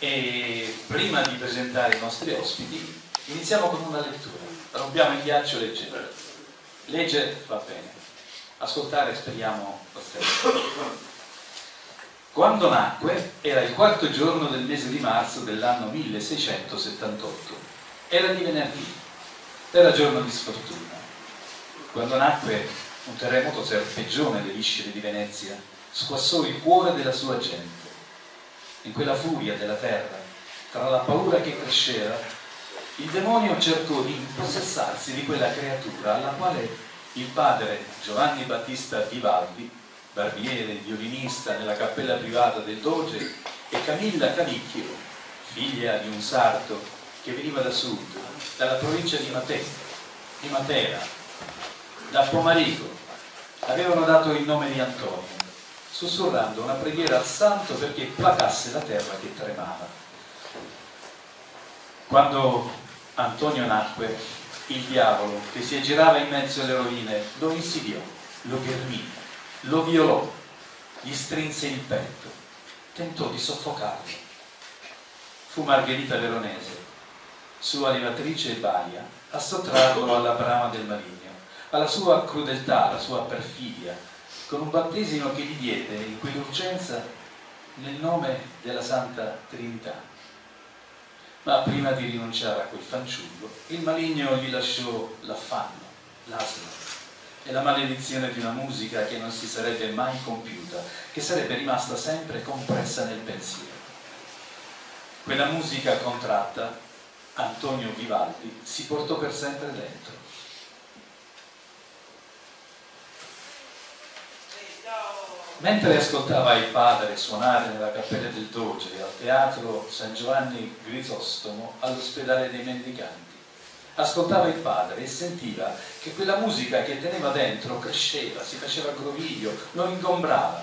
E prima di presentare i nostri ospiti, iniziamo con una lettura. Rompiamo il ghiaccio leggendo. Leggere va bene, ascoltare speriamo lo stesso. Quando nacque era il quarto giorno del mese di marzo dell'anno 1678. Era di venerdì, era giorno di sfortuna. Quando nacque un terremoto serpeggione le viscere di Venezia squassò il cuore della sua gente. In quella furia della terra, tra la paura che cresceva, il demonio cercò di impossessarsi di quella creatura alla quale il padre Giovanni Battista Vivaldi barbiere, violinista nella cappella privata del Doge, e Camilla Canicchio, figlia di un sarto che veniva da sud, dalla provincia di Matera, di Matera da Pomarico, avevano dato il nome di Antonio, sussurrando una preghiera al santo perché placasse la terra che tremava. Quando Antonio nacque, il diavolo, che si aggirava in mezzo alle rovine, lo insidiò, lo ghermì lo violò, gli strinse il petto, tentò di soffocarlo. Fu Margherita Veronese, sua levatrice e balia, a sottrarlo alla brama del maligno, alla sua crudeltà, alla sua perfidia, con un battesimo che gli diede in quell'urgenza nel nome della Santa Trinità. Ma prima di rinunciare a quel fanciullo, il maligno gli lasciò l'affanno, l'asino, è la maledizione di una musica che non si sarebbe mai compiuta, che sarebbe rimasta sempre compressa nel pensiero. Quella musica contratta, Antonio Vivaldi si portò per sempre dentro. Mentre ascoltava il padre suonare nella cappella del Doge al teatro San Giovanni Grisostomo all'ospedale dei mendicanti, ascoltava il padre e sentiva che quella musica che teneva dentro cresceva, si faceva groviglio, lo ingombrava.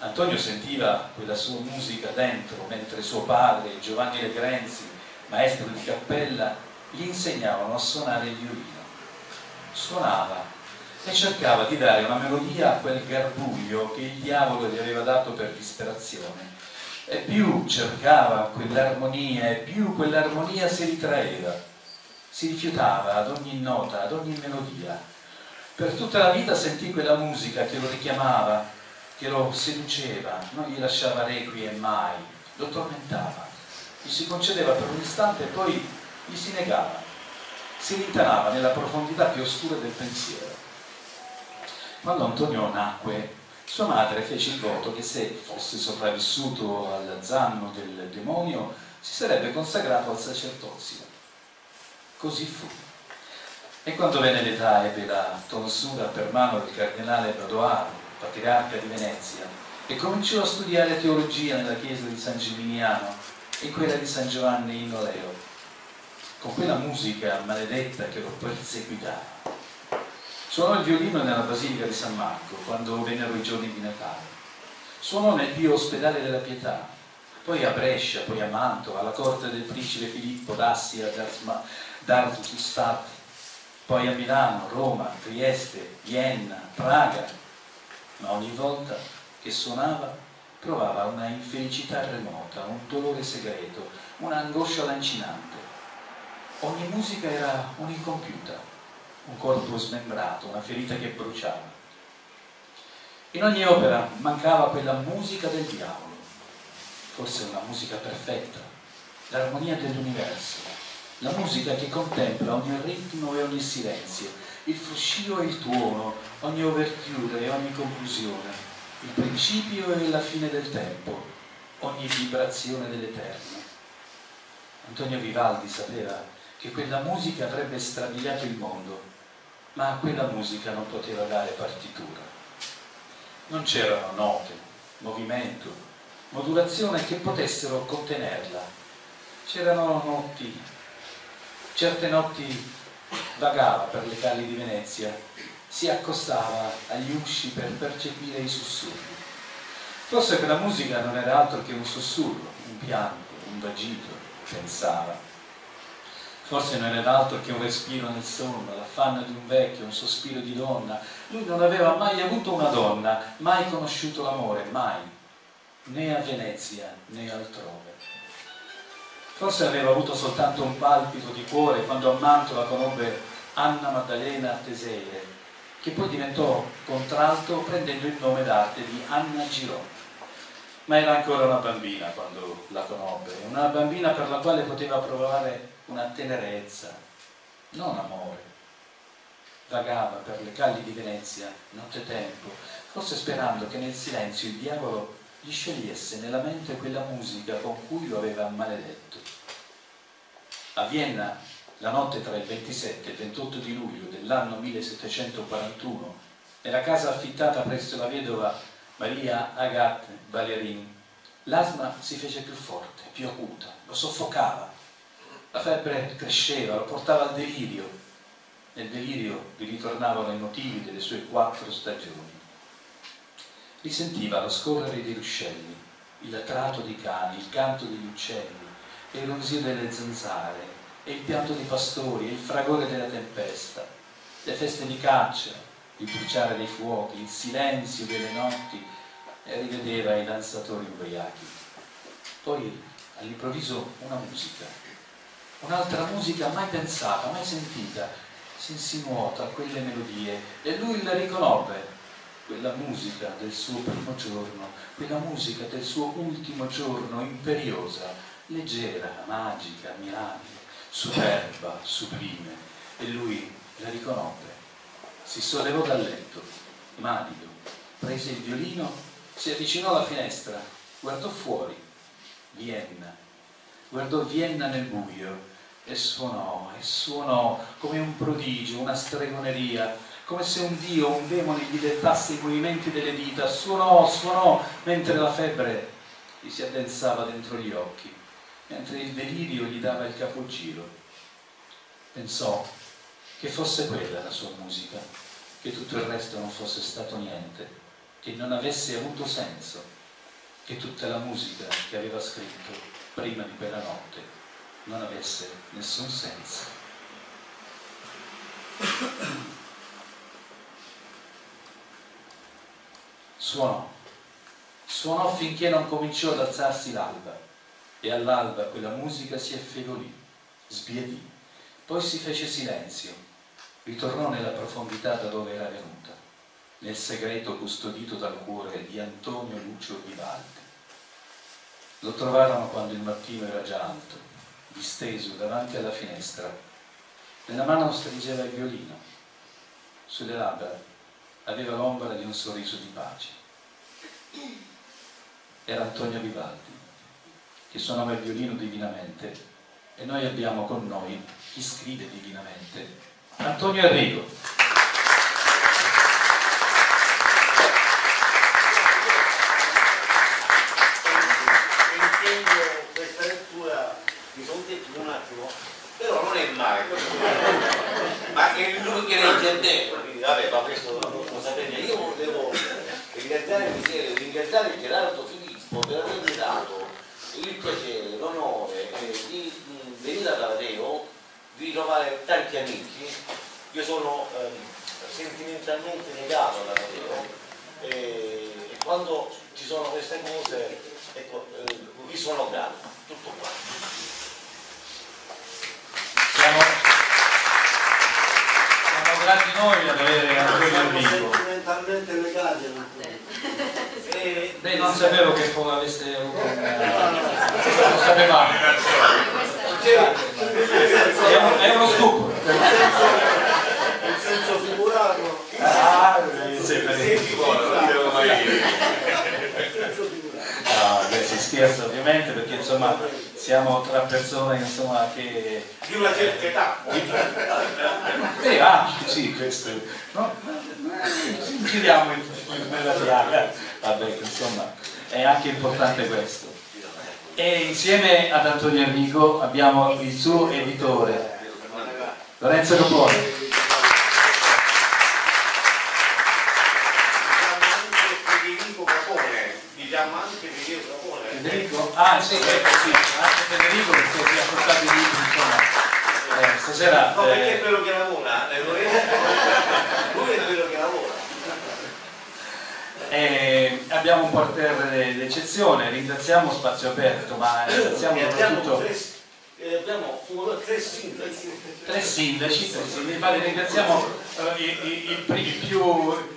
Antonio sentiva quella sua musica dentro, mentre suo padre, Giovanni Legrenzi, maestro di cappella, gli insegnavano a suonare il violino. Suonava e cercava di dare una melodia a quel garbuglio che il diavolo gli aveva dato per disperazione. E più cercava quell'armonia, e più quell'armonia si ritraeva si rifiutava ad ogni nota, ad ogni melodia. Per tutta la vita sentì quella musica che lo richiamava, che lo seduceva, non gli lasciava requiem mai, lo tormentava, gli si concedeva per un istante e poi gli si negava, si rintanava nella profondità più oscura del pensiero. Quando Antonio nacque, sua madre fece il voto che se fosse sopravvissuto al zanno del demonio si sarebbe consacrato al sacerdozio. Così fu. E quando venne l'età ebbe la tonsura per mano del cardinale Badoaro, patriarca di Venezia, e cominciò a studiare teologia nella chiesa di San Gimignano e quella di San Giovanni in Oleo, con quella musica maledetta che lo perseguitava. Suonò il violino nella Basilica di San Marco quando vennero i giorni di Natale. Suonò nel Pio Ospedale della Pietà, poi a Brescia, poi a Mantova, alla corte del principe Filippo d'Assia, Darmstadt, poi a Milano, Roma, Trieste, Vienna, Praga, ma ogni volta che suonava provava una infelicità remota, un dolore segreto, un'angoscia lancinante. Ogni musica era un'incompiuta, un corpo smembrato, una ferita che bruciava. In ogni opera mancava quella musica del diavolo forse una musica perfetta, l'armonia dell'universo, la musica che contempla ogni ritmo e ogni silenzio, il fruscio e il tuono, ogni ouverture e ogni conclusione, il principio e la fine del tempo, ogni vibrazione dell'eterno. Antonio Vivaldi sapeva che quella musica avrebbe strabiliato il mondo, ma a quella musica non poteva dare partitura. Non c'erano note, movimento, modulazione che potessero contenerla. C'erano notti, certe notti vagava per le calli di Venezia, si accostava agli usci per percepire i sussurri. Forse quella musica non era altro che un sussurro, un pianto, un vagito, pensava. Forse non era altro che un respiro nel sonno, l'affanno di un vecchio, un sospiro di donna. Lui non aveva mai avuto una donna, mai conosciuto l'amore, mai né a Venezia né altrove. Forse aveva avuto soltanto un palpito di cuore quando a Mantova conobbe Anna Maddalena Teseire, che poi diventò contralto prendendo il nome d'arte di Anna Girò. Ma era ancora una bambina quando la conobbe, una bambina per la quale poteva provare una tenerezza, non amore. Vagava per le calli di Venezia nottetempo, forse sperando che nel silenzio il diavolo gli sciogliesse nella mente quella musica con cui lo aveva maledetto. A Vienna, la notte tra il 27 e il 28 di luglio dell'anno 1741, nella casa affittata presso la vedova Maria Agathe Ballerini, l'asma si fece più forte, più acuta, lo soffocava. La febbre cresceva, lo portava al delirio. Nel delirio vi ritornavano i motivi delle sue quattro stagioni risentiva lo scorrere dei ruscelli, il trato dei cani, il canto degli uccelli, il ronzio delle zanzare, e il pianto dei pastori, il fragore della tempesta, le feste di caccia, il bruciare dei fuochi, il silenzio delle notti, e rivedeva i danzatori ubriachi. Poi all'improvviso una musica, un'altra musica mai pensata, mai sentita, si insinuò tra quelle melodie e lui la riconobbe quella musica del suo primo giorno, quella musica del suo ultimo giorno, imperiosa, leggera, magica, mirabile, superba, sublime. E lui la riconobbe. Si sollevò dal letto, malido, prese il violino, si avvicinò alla finestra, guardò fuori, Vienna, guardò Vienna nel buio e suonò, e suonò come un prodigio, una stregoneria, come se un dio, un demone gli dettasse i movimenti delle dita, suonò, suonò, mentre la febbre gli si addensava dentro gli occhi, mentre il delirio gli dava il capogiro. Pensò che fosse quella la sua musica, che tutto il resto non fosse stato niente, che non avesse avuto senso, che tutta la musica che aveva scritto prima di quella notte non avesse nessun senso. Suonò, suonò finché non cominciò ad alzarsi l'alba e all'alba quella musica si affievolì, sbiadì, poi si fece silenzio, ritornò nella profondità da dove era venuta, nel segreto custodito dal cuore di Antonio Lucio Vivaldi. Lo trovarono quando il mattino era già alto, disteso davanti alla finestra. Nella mano stringeva il violino, sulle labbra aveva l'ombra di un sorriso di pace era Antonio Vivaldi, che suonava il violino divinamente e noi abbiamo con noi chi scrive divinamente, Antonio Enrico. Intendo questa lettura, mi sono detto un attimo, però non è male, ma che lui che legge a te, vabbè, ma questo lo sapete, io volevo ringraziare, ringraziare Gerardo Filippo per avermi dato il piacere, l'onore eh, di mh, venire a Taladeo, di ritrovare tanti amici. Io sono eh, sentimentalmente legato a Taladeo e, e, quando ci sono queste cose, ecco, eh, vi sono grato. Tutto qua. Siamo, siamo grati noi ad avere Antonio Enrico. Sentimentalmente legati e, beh, non sapevo che fu aveste avuto un... non sapevamo. È, un, è uno scoop. Il senso figurato. Ah, sì, per No, beh, si scherza ovviamente perché insomma siamo tra persone insomma, che... Di una certa età. Beh, ah, sì, questo... No? Giriamo nella piaga. Vabbè, insomma, è anche importante questo. E insieme ad Antonio Enrico abbiamo il suo editore, Lorenzo Coponi. Federico? Ah sì, ecco sì, anche Federico perché si ha portato i libri, insomma. Eh, stasera... No, perché è quello che lavora, lui è quello che lavora. Eh, abbiamo un portiere d'eccezione, ringraziamo Spazio Aperto, ma ringraziamo soprattutto eh, abbiamo uno, tre sindaci. Tre sindaci, tre sindaci. ringraziamo eh, il, il, il, più,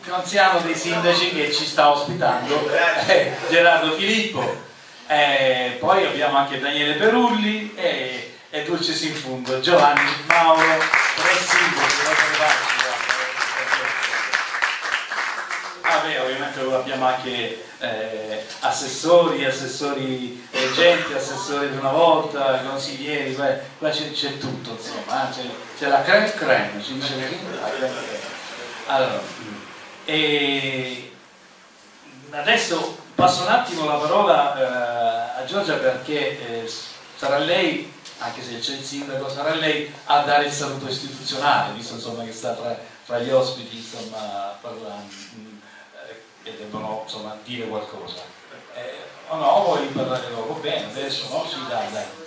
più, anziano dei sindaci che ci sta ospitando, eh, Gerardo Filippo. Eh, poi abbiamo anche Daniele Perulli e, e Dulce Sinfundo, Giovanni Mauro, tre sindaci. Ah beh, ovviamente abbiamo anche eh, assessori, assessori reggenti, assessori di una volta, consiglieri, qua, c'è, tutto insomma, eh, c'è, la creme creme, ci dice la creme creme. Allora, e adesso passo un attimo la parola eh, a Giorgia perché eh, sarà lei, anche se c'è il sindaco, sarà lei a dare il saluto istituzionale, visto insomma, che sta tra, tra gli ospiti insomma, parlando che debbono insomma, dire qualcosa. Eh, o no, vuoi parlare dopo? Bene, adesso no? Sì, dai, dai.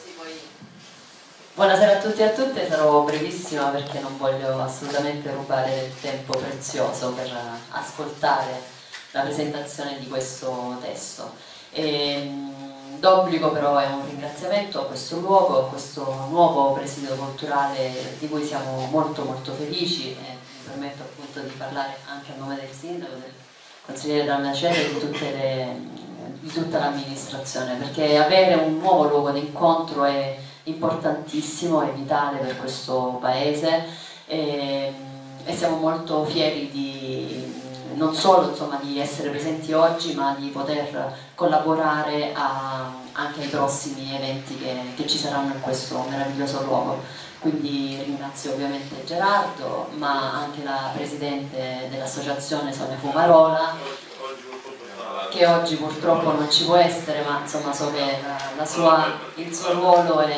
Buonasera a tutti e a tutte, sarò brevissima perché non voglio assolutamente rubare del tempo prezioso per ascoltare la presentazione di questo testo. Ehm, d'obbligo però è un ringraziamento a questo luogo, a questo nuovo presidio culturale di cui siamo molto molto felici e mi permetto appunto di parlare anche a nome del sindaco, del consigliere Dalmacere e di, di tutta l'amministrazione, perché avere un nuovo luogo di incontro è importantissimo, è vitale per questo Paese. E, e siamo molto fieri di, non solo insomma, di essere presenti oggi, ma di poter collaborare a, anche ai prossimi eventi che, che ci saranno in questo meraviglioso luogo. Quindi ringrazio ovviamente Gerardo, ma anche la presidente dell'associazione Sonia Fumarola, che oggi purtroppo non ci può essere, ma insomma so che la, sua, il suo ruolo è,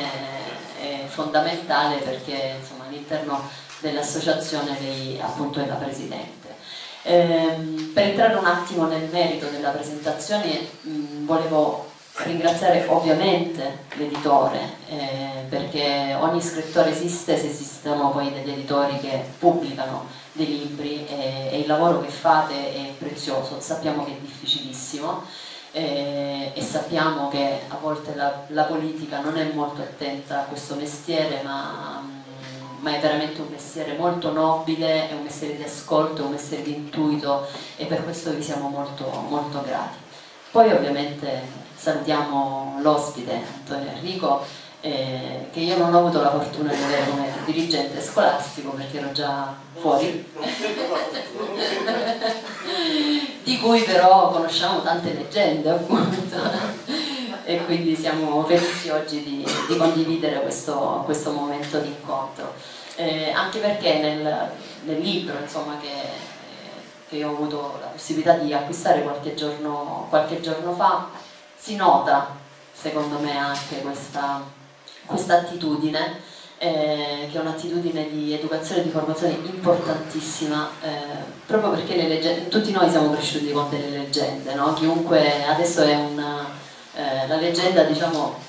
è fondamentale perché all'interno dell'associazione lei appunto è la presidente. Eh, per entrare un attimo nel merito della presentazione mh, volevo ringraziare ovviamente l'editore eh, perché ogni scrittore esiste se esistono poi degli editori che pubblicano dei libri e, e il lavoro che fate è prezioso, sappiamo che è difficilissimo eh, e sappiamo che a volte la, la, politica non è molto attenta a questo mestiere ma, ma è veramente un mestiere molto nobile, è un mestiere di ascolto, un mestiere di intuito e per questo vi siamo molto, molto grati. Poi ovviamente salutiamo l'ospite Antonio Enrico eh, che io non ho avuto la fortuna di avere come dirigente scolastico perché ero già fuori. Di cui però conosciamo tante leggende appunto. E quindi siamo felici oggi di, di condividere questo, questo, momento di incontro. Eh, anche perché nel, nel libro insomma, che, che, ho avuto la possibilità di acquistare qualche giorno, qualche giorno fa si nota secondo me anche questa, questa attitudine eh, che è un'attitudine di educazione e di formazione importantissima eh, proprio perché leggende, tutti noi siamo cresciuti con delle leggende no? chiunque adesso è una eh, la leggenda diciamo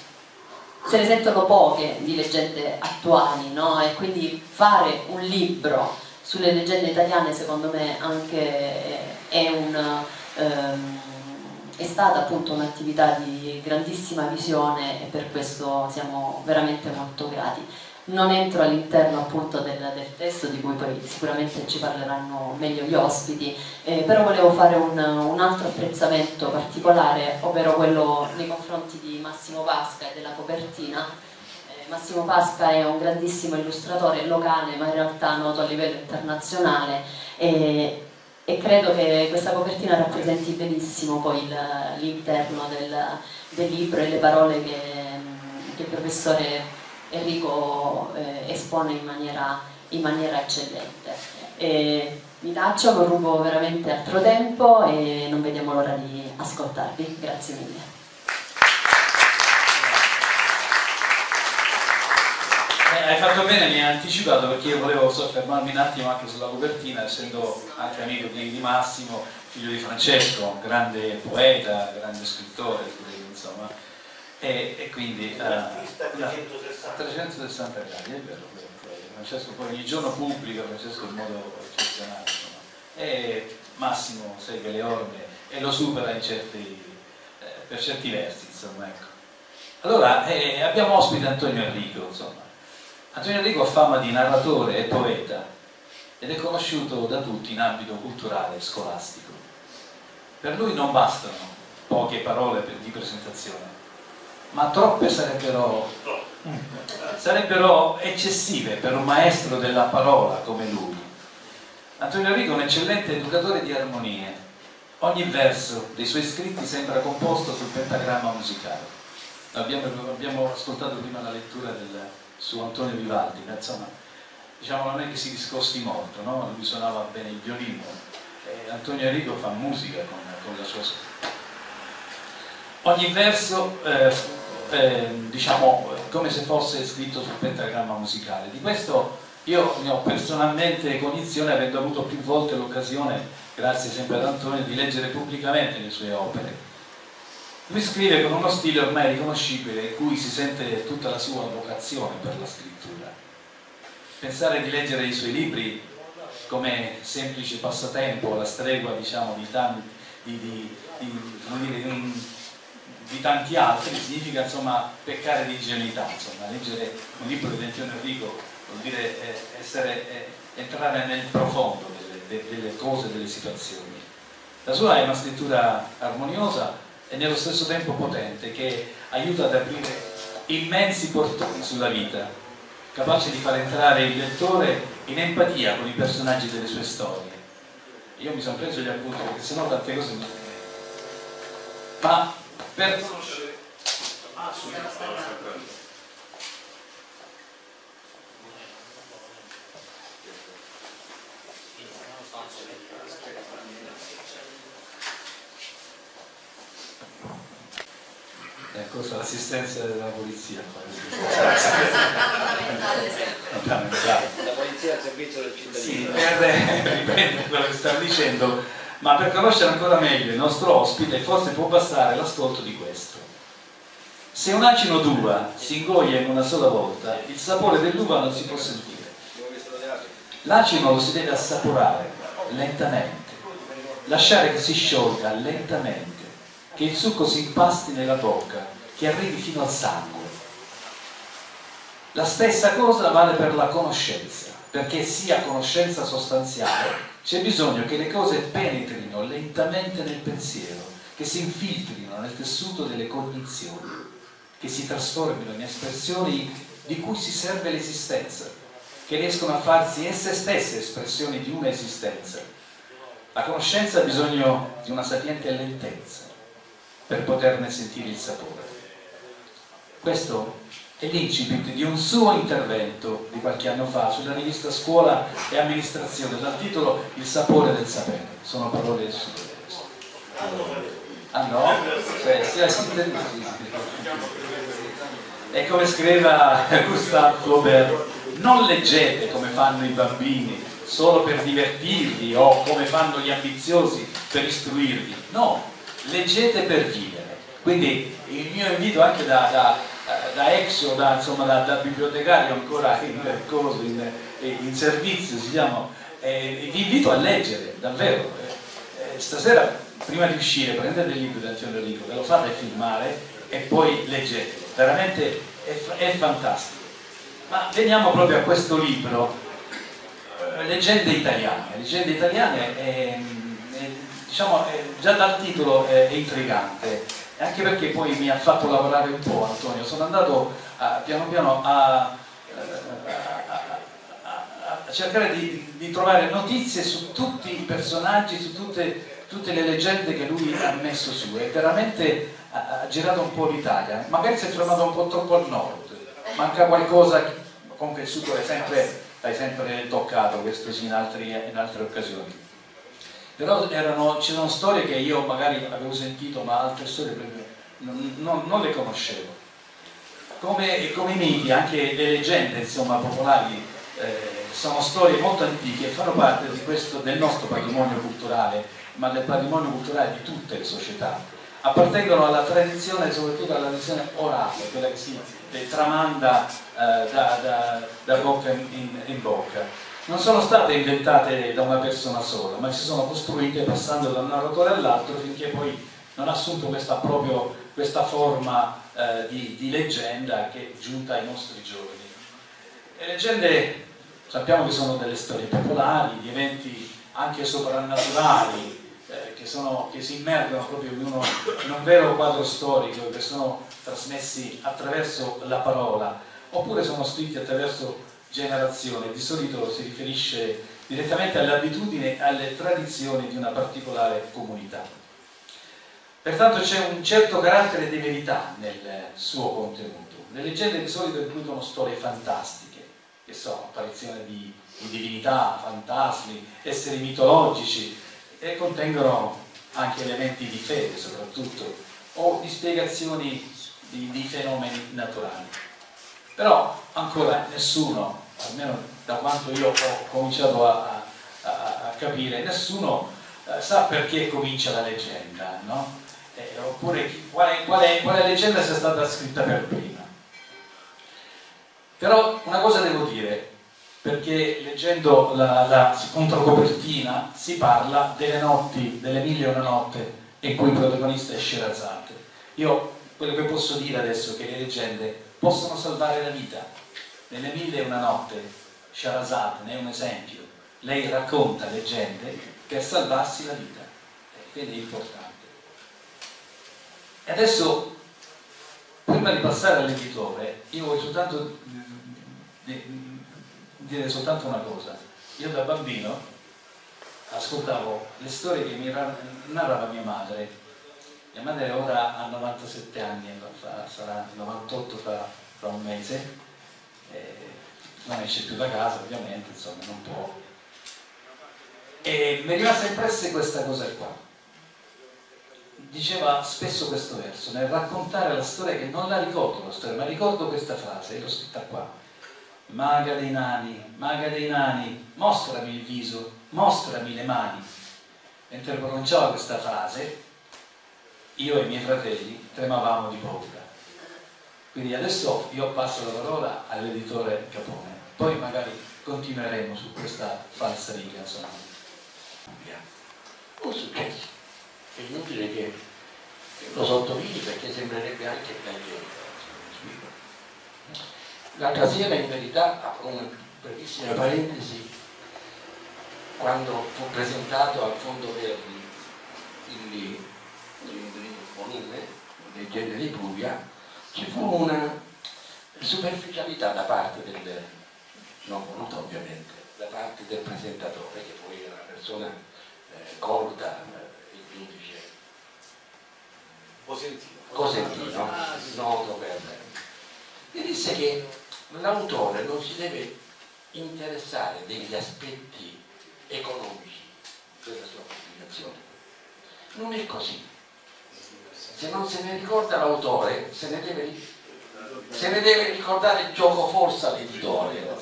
se ne sentono poche di leggende attuali no? e quindi fare un libro sulle leggende italiane secondo me anche è un um, è stata appunto un'attività di grandissima visione e per questo siamo veramente molto grati. Non entro all'interno appunto del, del, testo di cui poi sicuramente ci parleranno meglio gli ospiti, eh, però volevo fare un, un, altro apprezzamento particolare, ovvero quello nei confronti di Massimo Pasca e della copertina. Eh, Massimo Pasca è un grandissimo illustratore locale ma in realtà noto a livello internazionale e e credo che questa copertina rappresenti benissimo poi l'interno del, del, libro e le parole che, che il professore Enrico eh, espone in maniera, in maniera eccellente. E mi taccio, non rubo veramente altro tempo e non vediamo l'ora di ascoltarvi. Grazie mille. Hai fatto bene, mi hai anticipato perché io volevo soffermarmi un attimo anche sulla copertina, essendo anche amico di, Massimo, figlio di Francesco, grande poeta, grande scrittore, insomma, e, e quindi... Uh, 360 gradi, è vero, Francesco poi ogni giorno pubblica, Francesco in modo eccezionale, insomma. E, Massimo segue le orme e lo supera certi, eh, per certi versi, insomma, ecco. Allora, eh, abbiamo ospite Antonio Enrico, insomma. Antonio Enrico ha fama di narratore e poeta ed è conosciuto da tutti in ambito culturale e scolastico. Per lui non bastano poche parole di presentazione, ma troppe sarebbero, sarebbero eccessive per un maestro della parola come lui. Antonio Enrico è un eccellente educatore di armonie. Ogni verso dei suoi scritti sembra composto sul pentagramma musicale. Abbiamo, abbiamo ascoltato prima la lettura del, su Antonio Vivaldi, ma insomma, diciamo non è che si discosti molto, no? lui suonava bene il violino, e Antonio Enrico fa musica con, con la sua ogni verso eh, eh, diciamo come se fosse scritto sul pentagramma musicale di questo io ne ho personalmente cognizione avendo avuto più volte l'occasione grazie sempre ad Antonio di leggere pubblicamente le sue opere lui scrive con uno stile ormai riconoscibile in cui si sente tutta la sua vocazione per la scrittura pensare di leggere i suoi libri come semplice passatempo alla stregua diciamo di tanti di, di, di, tanti altri significa insomma peccare di ingenuità, insomma, leggere un libro di Antonio Enrico vuol dire eh, essere, eh, entrare nel profondo delle, de, delle cose, delle situazioni. La sua è una scrittura armoniosa e nello stesso tempo potente che aiuta ad aprire immensi portoni sulla vita, capace di far entrare il lettore in empatia con i personaggi delle sue storie. Io mi sono preso gli appunti perché sennò tante cose non... Ma per conoscere ah, è corsa l'assistenza della polizia la polizia al servizio del cittadino sì, per riprendere quello che stavo dicendo ma per conoscere ancora meglio il nostro ospite forse può bastare l'ascolto di questo. Se un acino d'uva si ingoglia in una sola volta, il sapore dell'uva non si può sentire. L'acino lo si deve assaporare lentamente, lasciare che si sciolga lentamente, che il succo si impasti nella bocca, che arrivi fino al sangue. La stessa cosa vale per la conoscenza, perché sia conoscenza sostanziale c'è bisogno che le cose penetrino lentamente nel pensiero, che si infiltrino nel tessuto delle cognizioni, che si trasformino in espressioni di cui si serve l'esistenza, che riescono a farsi esse stesse espressioni di una esistenza. La conoscenza ha bisogno di una sapiente lentezza per poterne sentire il sapore. Questo è l'incipit di un suo intervento di qualche anno fa sulla rivista Scuola e Amministrazione dal titolo Il sapore del sapere. Sono parole sue. Ah no? Cioè, si è E come scriveva Gustave Flaubert, non leggete come fanno i bambini solo per divertirvi o come fanno gli ambiziosi per istruirvi. No, leggete per vivere. Quindi il mio invito anche da, da da ex o da, insomma, da, da bibliotecario ancora in, in, in servizio, diciamo, eh, vi invito a leggere, davvero. Eh, stasera, prima di uscire, prendete il libro di Antonio Rico, ve lo fate filmare e poi leggetelo. Veramente è, è fantastico. Ma veniamo proprio a questo libro, eh, Leggende italiane. Leggende italiane è, è, diciamo, già dal titolo è intrigante. Anche perché poi mi ha fatto lavorare un po' Antonio, sono andato a, piano piano a, a, a cercare di, di, trovare notizie su tutti i personaggi, su tutte, tutte, le leggende che lui ha messo su. E veramente ha, ha girato un po' l'Italia, magari si è fermato un po' troppo al nord, manca qualcosa, comunque il sud l'hai sempre, sempre, toccato, questo sì in, altri, in altre occasioni però erano, c'erano storie che io magari avevo sentito ma altre storie non, non, non le conoscevo. Come, come, i miti, anche le leggende insomma, popolari eh, sono storie molto antiche e fanno parte questo, del nostro patrimonio culturale ma del patrimonio culturale di tutte le società. Appartengono alla tradizione, soprattutto alla tradizione orale, quella che si tramanda eh, da, da, da, bocca in, in, in bocca non sono state inventate da una persona sola, ma si sono costruite passando da un narratore all'altro finché poi non ha assunto questa, proprio, questa forma eh, di, di, leggenda che è giunta ai nostri giorni. Le leggende sappiamo che sono delle storie popolari, di eventi anche soprannaturali, eh, che, sono, che, si immergono proprio in, uno, in un vero quadro storico, che sono trasmessi attraverso la parola, oppure sono scritti attraverso generazioni, di solito si riferisce direttamente alle abitudini e alle tradizioni di una particolare comunità. Pertanto c'è un certo carattere di verità nel suo contenuto. Le leggende di solito includono storie fantastiche, che sono apparizioni di, di divinità, fantasmi, esseri mitologici e contengono anche elementi di fede soprattutto o di spiegazioni di, di fenomeni naturali. Però ancora nessuno, almeno da quanto io ho cominciato a, a, a capire, nessuno eh, sa perché comincia la leggenda, no? eh, oppure quale, quale, quale leggenda sia stata scritta per prima. Però una cosa devo dire, perché leggendo la, la controcopertina si parla delle notti, delle mille e una notte in cui il protagonista è Sherazade. Io quello che posso dire adesso è che le leggende possono salvare la vita. Nelle mille e una notte Sherazade ne è un esempio. Lei racconta leggende per salvarsi la vita. Quindi è importante. E adesso, prima di passare all'editore, io voglio soltanto dire soltanto una cosa. Io da bambino ascoltavo le storie che mi narrava mia madre. Mia madre ora ha 97 anni, sarà 98 fra, fra un mese, non esce più da casa ovviamente, insomma, non può. E mi è rimasta impressa questa cosa qua diceva spesso questo verso, nel raccontare la storia che non la ricordo la storia, ma ricordo questa frase, l'ho scritta qua. Maga dei nani, maga dei nani, mostrami il viso, mostrami le mani. Mentre pronunciava questa frase, io e i miei fratelli tremavamo di paura. Quindi adesso io passo la parola all'editore Capone, poi magari continueremo su questa falsa riga. Insomma. Un successo è inutile che lo sottolinei perché sembrerebbe anche bello. L'altra sera in verità, una brevissima parentesi, quando fu presentato al Fondo Verdi il, il volume Leggende di Puglia, ci fu una superficialità da parte del, non voluta ovviamente, da parte del presentatore, che poi era una persona eh, colta, giudice Cosentino, Cosentino noto per mi disse che l'autore non si deve interessare degli aspetti economici della sua pubblicazione. Non è così. Se non se ne ricorda l'autore, se ne deve, se ne deve ricordare il gioco forza l'editore.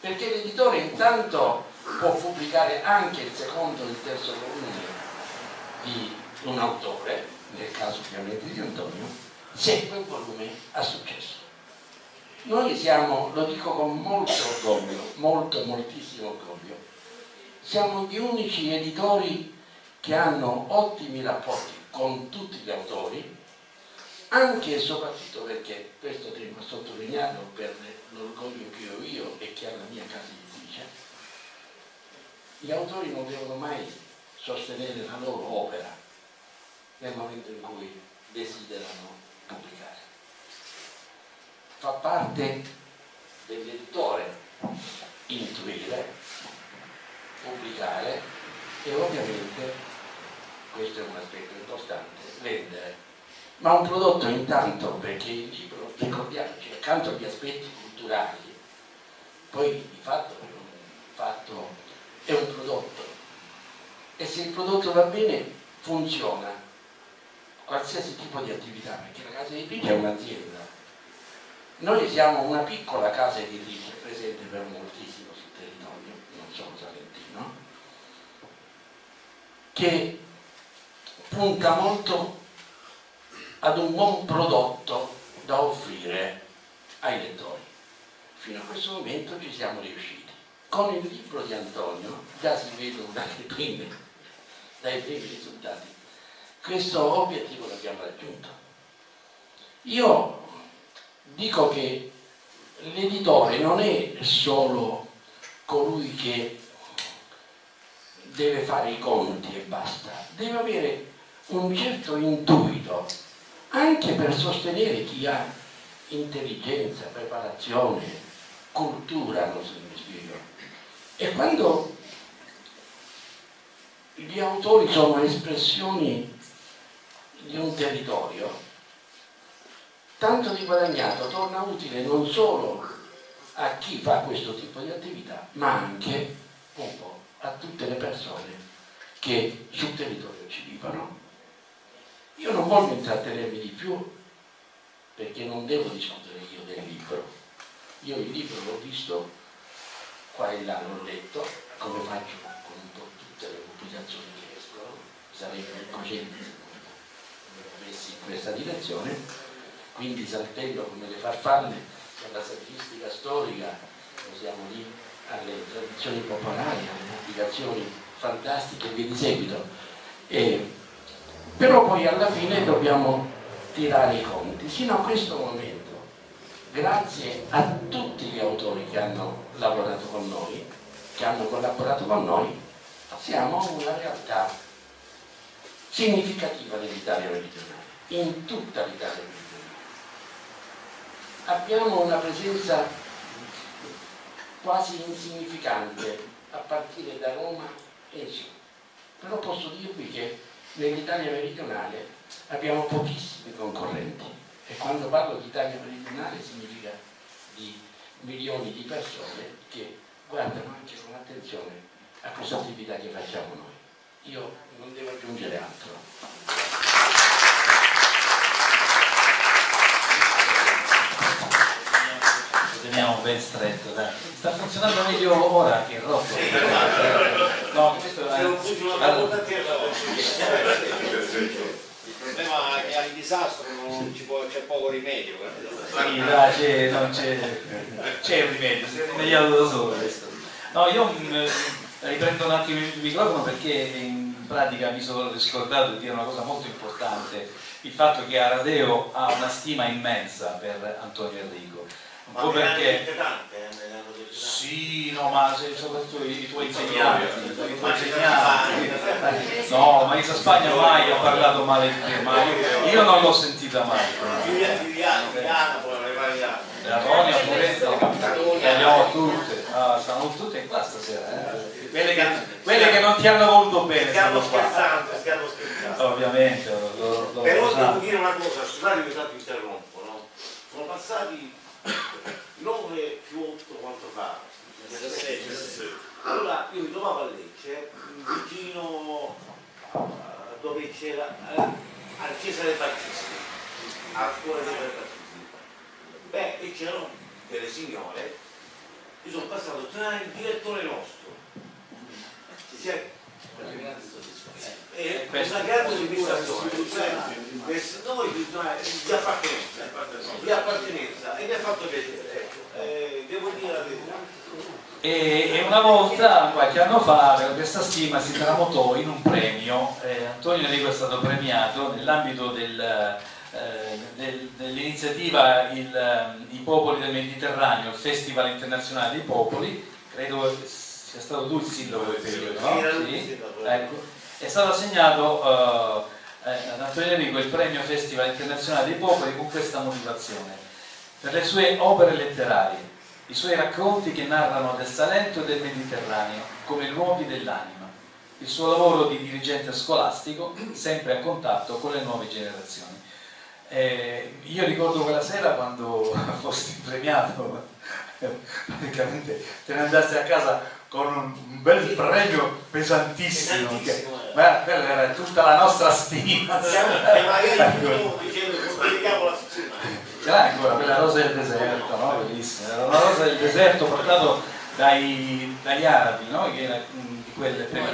Perché l'editore intanto può pubblicare anche il secondo e il terzo volume di un autore, nel caso ovviamente di Antonio, se quel volume ha successo. Noi siamo, lo dico con molto orgoglio, molto, moltissimo orgoglio, siamo gli unici editori che hanno ottimi rapporti con tutti gli autori, anche e soprattutto perché, questo tengo a sottolinearlo per l'orgoglio che ho io e che ha la mia casa editrice, gli autori non devono mai sostenere la loro opera nel momento in cui desiderano pubblicare. Fa parte dell'editore intuire, pubblicare e ovviamente, questo è un aspetto importante, vendere. Ma un prodotto intanto, perché il libro, ricordiamoci, accanto agli aspetti culturali, poi di fatto è un, fatto, è un prodotto e se il prodotto va bene funziona qualsiasi tipo di attività perché la casa editrice è un'azienda noi siamo una piccola casa editrice presente per moltissimo sul territorio non solo salentino che punta molto ad un buon prodotto da offrire ai lettori. Fino a questo momento ci siamo riusciti. Con il libro di Antonio, già si vedono dai primi, dai primi risultati, questo obiettivo l'abbiamo raggiunto. Io dico che l'editore non è solo colui che deve fare i conti e basta, deve avere un certo intuito anche per sostenere chi ha intelligenza, preparazione, cultura, non so se mi spiego. E quando gli autori sono espressioni di un territorio, tanto di guadagnato torna utile non solo a chi fa questo tipo di attività, ma anche un po' a tutte le persone che sul territorio ci vivono. Io non voglio intrattenermi di più perché non devo discutere io del libro. Io il libro l'ho visto qua e là, l'ho letto, come faccio con tutte le pubblicazioni che escono, sarebbero incoscienti se non avessi in questa direzione, quindi saltello come le farfalle dalla saggistica storica, siamo lì alle tradizioni popolari, alle pubblicazioni fantastiche e via di seguito. E, però poi alla fine dobbiamo tirare i conti. Sino a questo momento, grazie a tutti gli autori che hanno lavorato con noi, che hanno collaborato con noi, siamo una realtà significativa dell'Italia meridionale, in tutta l'Italia meridionale. Abbiamo una presenza quasi insignificante a partire da Roma e su. Però posso dirvi che nell'Italia meridionale abbiamo pochissimi concorrenti e quando parlo di Italia meridionale significa di milioni di persone che guardano anche con attenzione a questa attività che facciamo noi. Io non devo aggiungere altro. Teniamo ben stretto, dai. Sta funzionando meglio ora che rotto. No, questo è... una volta a terra, il problema è che al disastro c'è poco rimedio. guarda. Sì, c'è, c'è un rimedio, si è rimediato da solo questo. No, io mm, riprendo un attimo il microfono perché in pratica mi sono riscordato di dire una cosa molto importante, il fatto che Aradeo ha una stima immensa per Antonio Enrico. Un Ma po' hanno perché... tante, eh. Sì, no, ma soprattutto i, i tuoi insegnanti, i tuoi insegnanti. No, Marisa Spagna mai ha parlato male di te, ma io, io non l'ho sentita mai. Giulia- Giuliano, Giuliana, poi. La Tonia pure, no, le abbiamo tutte, ah, stanno tutte in qua stasera. Eh. Quelle, che, quelle che non ti hanno voluto bene Stiamo scherzando, stiamo scherzando. Ovviamente, lo, lo, lo, Però devo dire una cosa, scusate che tanto interrompo, no? Sono passati 9 più 8 quanto fa? 17. Allora io mi trovavo a Lecce, vicino eh, dove c'era, eh, alla chiesa dei Battisti, alla scuola dei Battisti. Beh, e c'erano delle signore, io sono passato tra il direttore nostro. Cioè, e Questo- una grande soddisfazione, cioè, per noi bisogna- di appartenenza, di appartenenza e mi ha fatto piacere, ecco. Eh, devo dire la verità. E, e una volta, qualche anno fa, per questa stima si tramutò in un premio. eh, Antonio Enrico è stato premiato nell'ambito del, eh, del- dell'iniziativa il, eh, I Popoli del Mediterraneo, il Festival Internazionale dei Popoli. Credo sia stato tu il sindaco del periodo, no? Sì, era lui il Sì. sindaco. Ecco. È stato assegnato eh, eh, ad Antonio Enrico il premio Festival Internazionale dei Popoli con questa motivazione per le sue opere letterarie, i suoi racconti che narrano del Salento e del Mediterraneo come luoghi dell'anima, il suo lavoro di dirigente scolastico sempre a contatto con le nuove generazioni. Eh, io ricordo quella sera quando fosti premiato, praticamente te ne andasti a casa con un, bel premio pesantissimo, Pesantissimo, eh. Beh, quella era tutta la nostra stima. E magari io dicendo. Ce l'hai ancora quella rosa del deserto, no? Bellissima. Era una rosa del deserto portato dai, dagli arabi, no? Che era, mh, di quelle prime,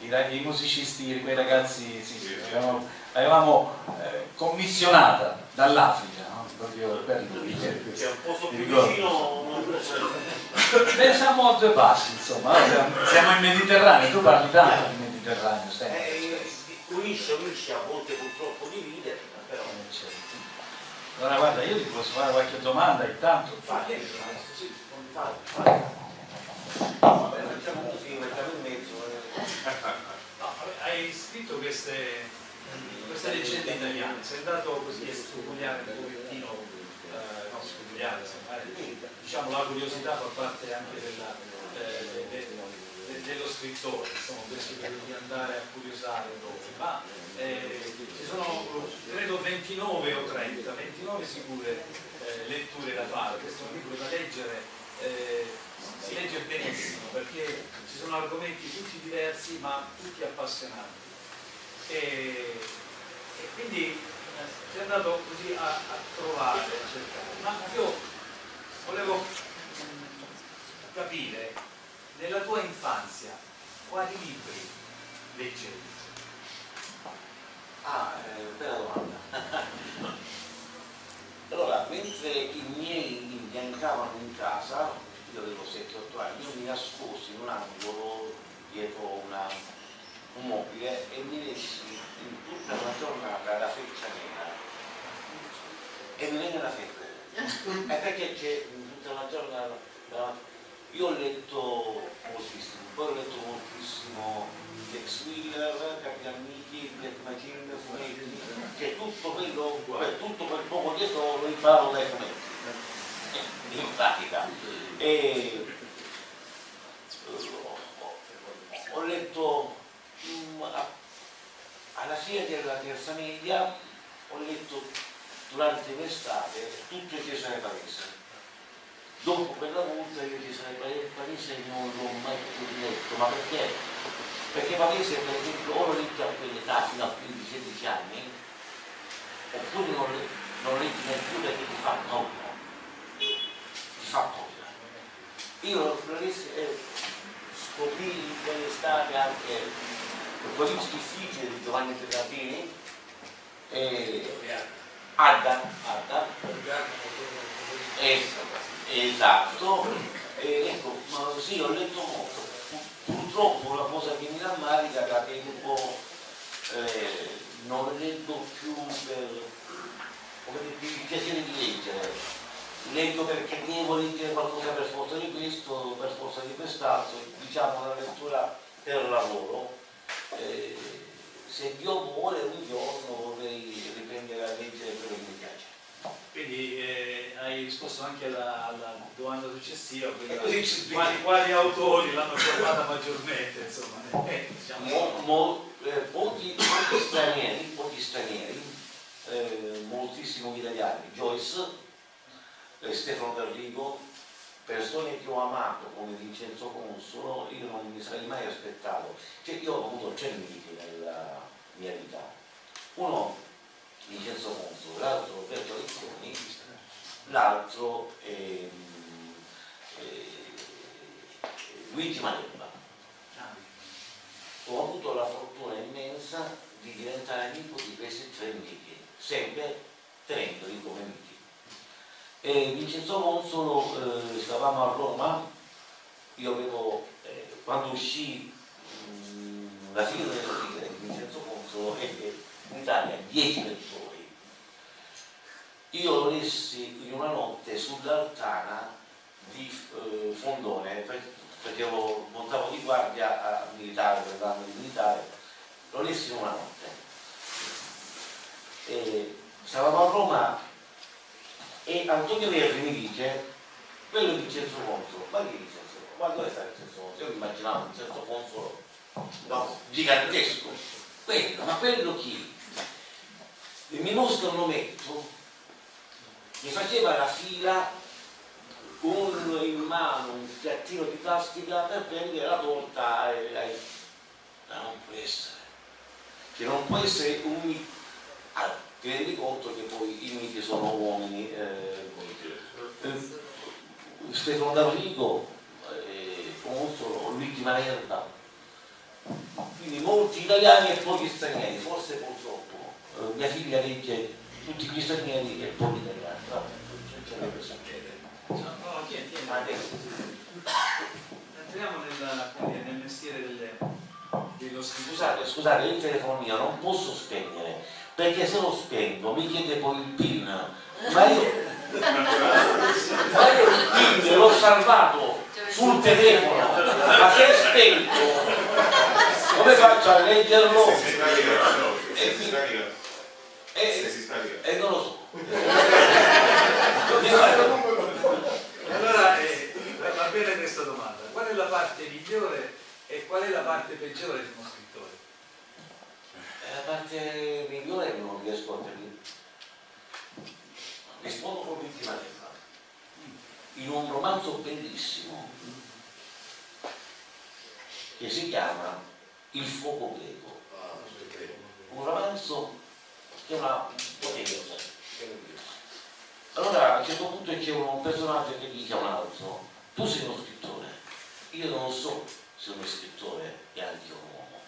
i, i musicisti, quei ragazzi, sì, sì, avevamo, avevamo, eh, commissionata dall'Africa, no? proprio per lui. C'è un posto più vicino. Beh, siamo a due passi, insomma, siamo, siamo in Mediterraneo, tu parli tanto di Mediterraneo, sempre. Eh, unisce, unisce, a volte purtroppo divide, però Eh, certo. Allora guarda, io ti posso fare qualche domanda intanto. fai, sì, fai, fai. Vabbè, facciamo così, mettiamo in mezzo. eh. No, hai scritto queste, queste leggende italiane, sei andato così a studiare un pochettino, eh, no, studiare, insomma, eh, diciamo la curiosità fa parte anche della, eh, dello scrittore, insomma, questo di andare a curiosare dove, ma eh, ci sono credo 29 o 30, 29 sicure eh, letture da fare, questo è un libro da leggere, eh, si legge benissimo perché ci sono argomenti tutti diversi ma tutti appassionanti e, e quindi eh, sei andato così a, a trovare, a cercare, ma io volevo mm, capire nella tua infanzia quali libri leggevi? Ah, eh, bella domanda. allora, mentre i miei imbiancavano in casa, io avevo 7-8 anni, io mi nascosi in un angolo dietro una- un mobile e mi lessi in tutta una giornata la freccia nera. E mi venne la febbre. E perché c'è tutta una giornata la- io ho letto moltissimo, poi ho letto moltissimo Lex Wheeler, Capitaniti, Black Machine, fumetti, che tutto quello, beh, tutto quel poco che so lo imparo dai fumetti, eh, in pratica. E, ho- letto mm, alla fine della terza media, ho letto durante l'estate tutto il Cesare Pavese. Dopo quella volta io Cesare Pa- Pavese non l'ho mai più letto, ma perché? Perché Pavese per esempio o lo leggi a quell'età fino a più di 16 anni, oppure non, le- non leggi mai più perché ti fa paura. Ti fa paura. Io lo lessi e scoprì in quell'estate anche il Provincia difficile di Giovanni Ferrapini e Adda, Adda, es- esatto, e ecco, ma sì, ho letto molto. Purtroppo la cosa che mi rammarica è che dopo eh, non leggo più per, per il piacere di leggere. Leggo perché devo leggere qualcosa per forza di questo, per forza di quest'altro, diciamo una lettura per lavoro. Eh, se Dio vuole un giorno vorrei riprendere a leggere quello che mi piace. Quindi eh, hai risposto anche alla, alla domanda successiva, quella, E spieghi. quali, quali autori l'hanno formata maggiormente, insomma. Eh, diciamo, Mo- mo- eh, pochi, pochi stranieri, pochi stranieri, eh, moltissimi italiani, Joyce, eh, Stefano D'Arrigo, persone che ho amato come Vincenzo Consolo, io non mi sarei mai aspettato. Cioè, io ho avuto tre miti nella mia vita. Uno Vincenzo Consolo, l'altro Roberto Lezioni, l'altro ehm, eh, Luigi Manemba ah, ho avuto la fortuna immensa di diventare amico di questi tre amici, sempre tenendoli come amici. E Vincenzo Consolo, eh, stavamo a Roma, io avevo, eh, quando uscì mh, la fine delle righe di Vincenzo Consolo ebbe in Italia 10 lettori. Io lo lessi in una notte sull'altana di eh, Fondone, per- perché ero, montavo di guardia a militare, per l'anno di militare, lo lessi in una notte. E stavamo a Roma e Antonio Verri mi dice, quello è Vincenzo Consolo, ma chi è Vincenzo? Ma dove sta Vincenzo Consolo? Io mi immaginavo Vincenzo Consolo, no, gigantesco. Quello, ma quello chi? E mi mostra che faceva la fila con in mano un piattino di plastica per prendere la torta ai, ai- ma non può essere che non può essere un mito allora, ti rendi conto che poi i miti sono uomini eh, eh, Stefano D'Arrigo eh, Consolo, Luigi Manerba quindi molti italiani e pochi stranieri forse purtroppo Eh, mia figlia legge tutti gli stranieri e poi italiani. Vabbè, non succede. No, no, tieni, tieni. Adesso- Entriamo nel, nel mestiere delle, dello scrittore. Scusate, scusate, io il telefono mio non posso spegnere, perché se lo spengo mi chiede poi il PIN. Ma io, ma io il PIN l'ho salvato sul telefono, ma se è spento, come faccio a leggerlo? No, se E scarica, se si scarica. e non lo so. Allora eh, va bene questa domanda. Qual è la parte migliore e qual è la parte peggiore di uno scrittore? La parte migliore non riesco a capire. Rispondo con l'ultima leva. In un romanzo bellissimo che si chiama Il fuoco greco. Un romanzo che è una potenza. Allora a un certo punto c'è un personaggio che dice a un altro, tu sei uno scrittore, io non so se uno scrittore è anche un uomo.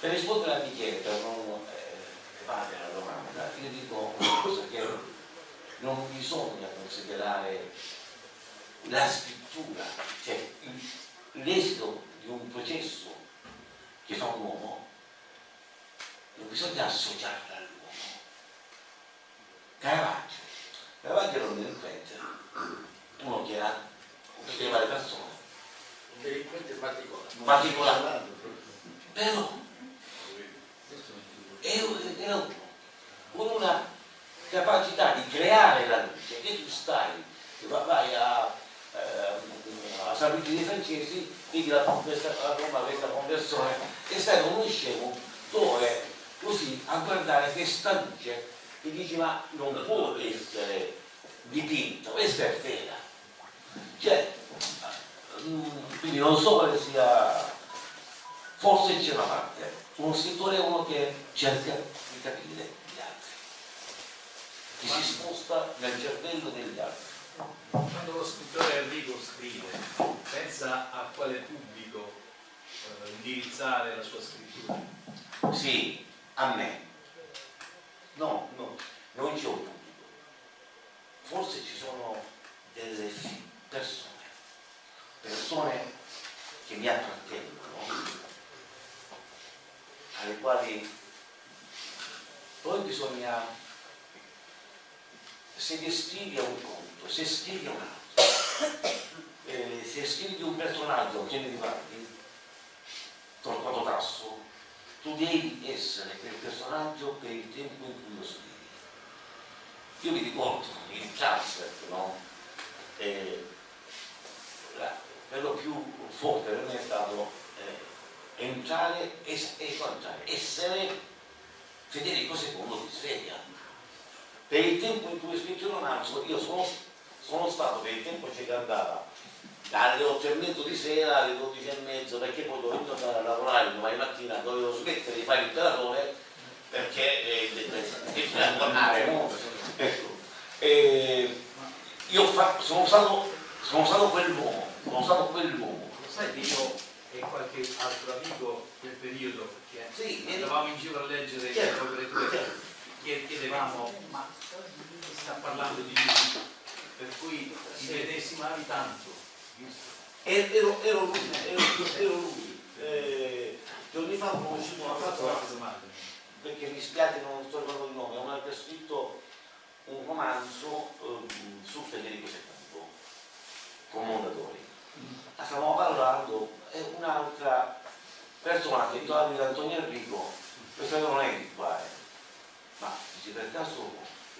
Per rispondere a Michele, per non eh, evadere la domanda, io dico una cosa che non bisogna considerare la scrittura, cioè l'esito di un processo che fa un uomo, non bisogna associarla all'uomo. Caravaggio. Caravaggio era un delinquente, uno che era uccideva le persone, Un delinquente particolare. particolare. Però era con una capacità di creare la luce, che tu stai, va- vai a, eh, a San Luigi dei Francesi, vedi la, questa, a Roma questa conversione e stai con uno scemo dove così a guardare questa luce e dici ma non può essere dipinto, questa è vera. Cioè, mm, quindi non so quale sia, forse c'è una parte, uno scrittore è uno che cerca di capire gli altri, che si sposta nel cervello degli altri. Quando lo scrittore Enrico scrive, pensa a quale pubblico eh, indirizzare la sua scrittura. Sì, a me. No, no, non c'è un pubblico. Forse ci sono delle persone, persone che mi appartengono, alle quali poi bisogna, se descrivi a un conto, se scrivi a un altro, eh, se scrivi un personaggio, un genere di parti, Torquato Tasso, tu devi essere quel personaggio per il tempo in cui lo scrivi. Io mi ricordo il Chancellor, no? Eh, la- quello più forte per me è stato eh, entrare e, e entrare, essere Federico II di Sveglia. Per il tempo in cui ho scritto romanzo, io sono, sono stato per il tempo che andava dalle 8 e mezzo di sera alle 12 e mezzo perché poi dovevo tornare a lavorare domani mattina dovevo smettere di fare il operatore perché eh, devo tornare no? io fa- sono, stato, sono stato quell'uomo sono stato quell'uomo Lo sai che io e qualche altro amico del periodo, perché sì, andavamo in giro a leggere Certo, le opere tue, certo. chied- chiedevamo, ma sta parlando di lui, per cui ti medesimavi tanto, giusto? E- ero, ero lui, ero, ero lui. Eh, giorni fa ho conosciuto una persona perché mi spiace non sto ricordando il nome, uno che ha scritto un romanzo ehm, su Federico II, con Mondadori. Stavamo parlando, e un'altra persona che ha detto Antonio Enrico, questo non è di qua, eh. ma dice per caso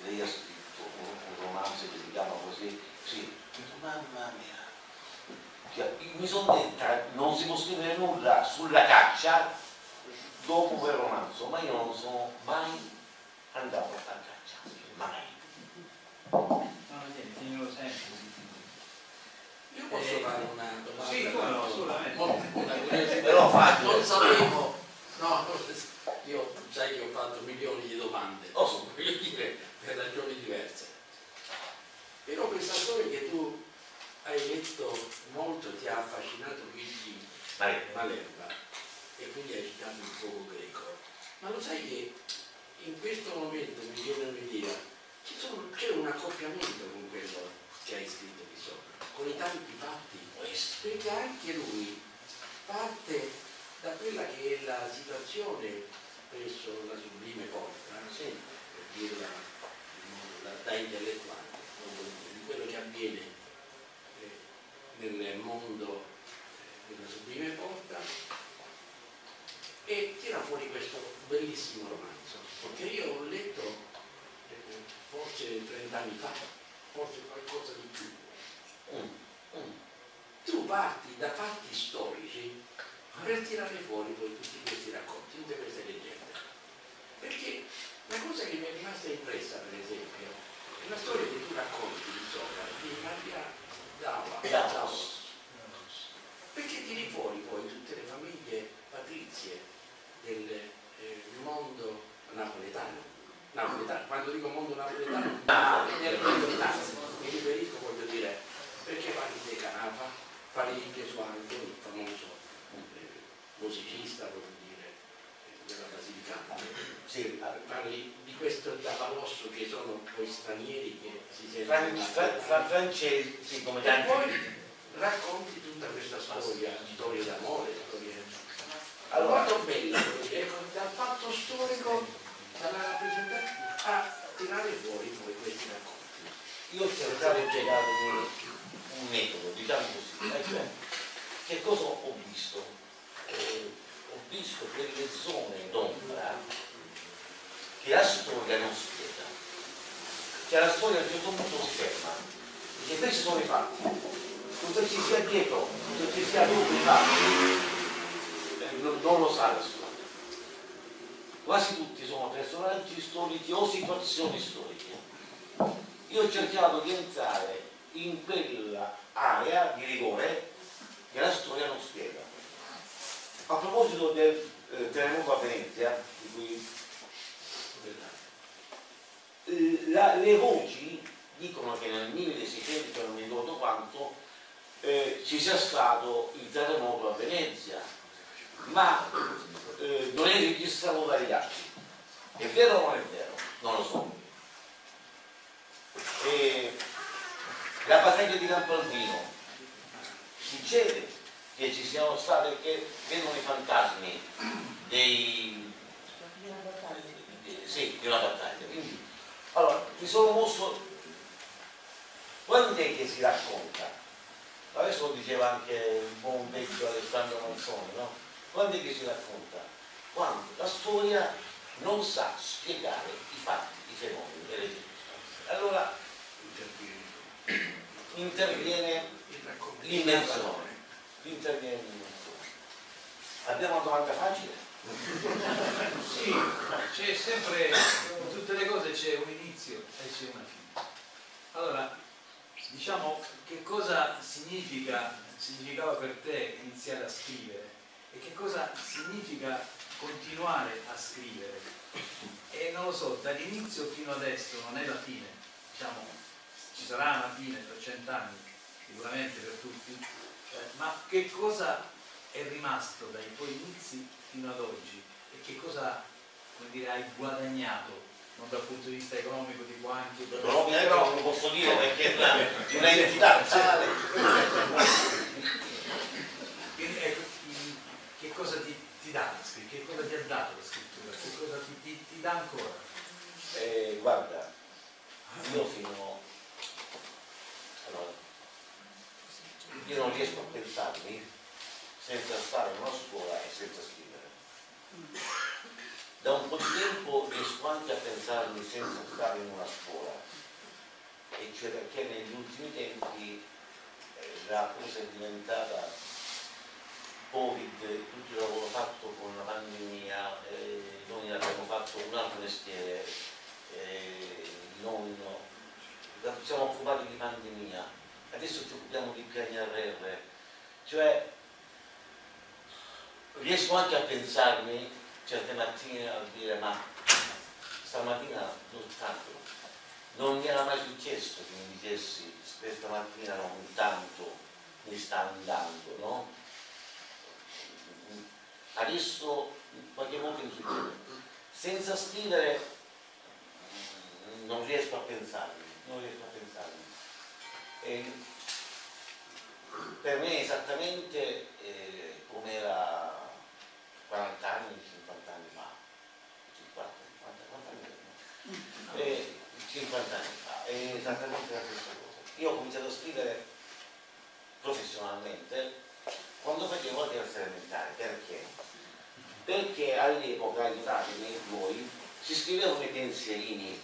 lei ha scritto un, un romanzo che si chiama così? Sì, mamma mia. Cioè, mi sono detta, non si può scrivere nulla sulla caccia dopo quel romanzo, ma io non sono mai andato a caccia, mai. Io posso Eh, fare una domanda? sì, come no, assolutamente. Però facile. Non sapevo, no, io sai che ho fatto milioni di domande, so. voglio dire, per ragioni diverse. Però questa storia che tu hai letto molto ti ha affascinato quindi. Malerba e quindi hai citato il fuoco greco. Ma lo sai che in questo momento mi viene un'idea, c'è un accoppiamento con quello che hai scritto di sopra, con i tanti fatti, perché anche lui parte da quella che è la situazione presso la sublime porta, sempre per dirla da, da intellettuale, di quello che avviene nel mondo della sublime porta e tira fuori questo bellissimo romanzo, perché io ho letto eh, forse 30 anni fa, forse qualcosa di più. Mm, mm. Tu parti da fatti storici per tirare fuori poi tutti questi racconti, tutte queste leggende. Perché la cosa che mi è rimasta impressa, per esempio, è la storia che tu racconti di sopra di Maria Davos. Perché tiri fuori poi tutte le famiglie patrizie del eh, mondo napoletano. napoletano. Quando dico mondo napoletano, mi riferisco, voglio dire, perché parli di Canafa, parli di Gesualdo, il famoso musicista, voglio dire, della Basilicata. Sì, parli di questo Davalosso che sono quei stranieri che si sentono... Fran, fra, francesi, sì, come tanti. E poi racconti tutta questa storia, storia d'amore, storia... Allora, molto bella, ecco, dal fatto storico, dalla rappresentazione, a tirare fuori poi questi racconti. Io ho cercato di darmi un metodo, diciamo così, eh, cioè, che cosa ho visto? eh, ho visto quelle zone d'ombra che la storia non spiega. Cioè la storia a un certo punto si ferma, dice questi sono i fatti, tutto ci sia dietro, tutto ci sia dopo i fatti, eh, non, non lo sa nessuno. Quasi tutti sono personaggi storici o situazioni storiche. Io ho cercato di entrare in quella area di rigore che la storia non spiega. A proposito del eh, terremoto a Venezia, di cui eh, la, le voci dicono che nel 1600, non mi ricordo quanto, eh, ci sia stato il terremoto a Venezia, ma eh, non è registrato dagli altri. È vero o non è vero? Non lo so. E la battaglia di Campaldino succede che ci siano state, che vedono i fantasmi dei, sì, di una battaglia. Quindi, allora, mi sono mosso, quando è che si racconta? Adesso lo diceva anche il buon vecchio Alessandro Manzoni, no? Quando è che si racconta? Quando la storia non sa spiegare i fatti, i fenomeni le circostanze. Allora interviene l'immersione interviene Abbiamo una domanda facile? sì, c'è sempre, in tutte le cose c'è un inizio e c'è una fine. Allora, diciamo che cosa significa, significava per te iniziare a scrivere e che cosa significa continuare a scrivere. E non lo so, dall'inizio fino adesso non è la fine, diciamo, ci sarà una fine tra cent'anni, sicuramente per tutti, ma che cosa è rimasto dai tuoi inizi fino ad oggi? E che cosa dire, hai guadagnato non dal punto di vista economico di quanti economico però... non lo posso dire perché è una, una entità tale. Ecco, che cosa ti, ti dà che cosa ti ha dato la scrittura? Che cosa ti, ti, ti dà ancora? Eh, guarda io fino allora, io non riesco a pensarmi senza stare in una scuola e senza scrivere. Da un po' di tempo riesco anche a pensarmi senza stare in una scuola, e cioè perché negli ultimi tempi eh, la cosa è diventata Covid, il lavoro fatto con la pandemia, eh, noi abbiamo fatto un altro mestiere, eh, non, siamo occupati di pandemia, adesso ci occupiamo di PNRR, cioè riesco anche a pensarmi certe mattine a dire ma stamattina soltanto non mi era mai successo che mi dicessi questa mattina non tanto mi sta andando, no? Adesso qualche modo mi succede. senza scrivere mm, non riesco a pensarmi, non riesco a pensarmi. E per me è esattamente eh, come era 40 anni, 50 anni fa. 50, 50, 50 anni fa. Eh, 50 anni fa, è esattamente la stessa cosa. Io ho cominciato a scrivere professionalmente quando facevo la terza elementare, perché? Perché all'epoca, aiutati i miei tuoi, si scrivevano i pensierini,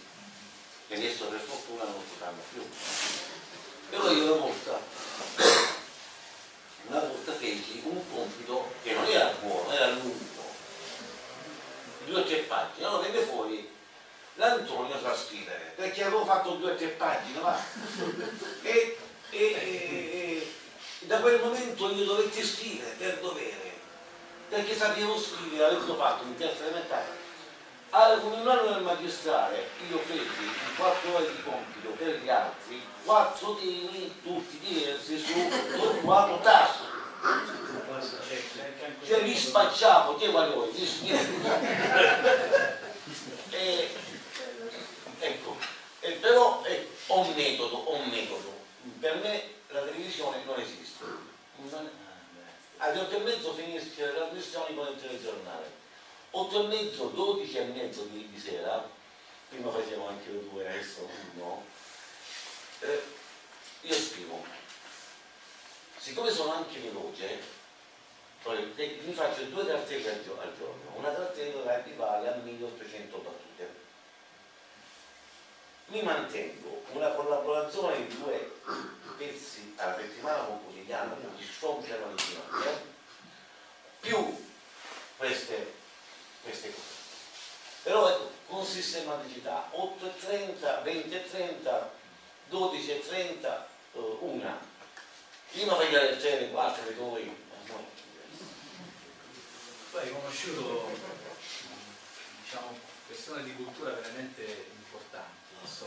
che adesso per fortuna non si fanno più. Però io una volta, una volta feci un compito che non era buono, era lungo, due o tre pagine, allora venne fuori l'Antonio sa scrivere, perché avevo fatto due o tre pagine, va? E, e, e, e da quel momento io dovetti scrivere per dovere, perché sapevo scrivere, avevo fatto in terza elementare. Al un anno del magistrale io feci in quattro ore di compito per gli altri, quattro temi tutti diversi su quattro tassi. Cioè li spacciavo, che valore, e, ecco, e però eh, ho un metodo, ho un metodo. Per me la televisione non esiste. Alle otto e mezzo finisce la trasmissione con il telegiornale. 8 e mezzo, 12 e mezzo di, di sera, prima facevo anche le due, adesso no, eh, io scrivo. Siccome sono anche veloce, poi mi faccio due cartelle al giorno, una cartella equivale a 1800 battute. Mi mantengo una collaborazione di due pezzi alla settimana con quotidiano ci sfoggiano le ginocchia più queste, queste cose però ecco, con sistematicità 8.30, 20.30 12.30 uh, una prima fai le 3, le 4, le 2 no. tu hai conosciuto diciamo, persone di cultura veramente importanti so,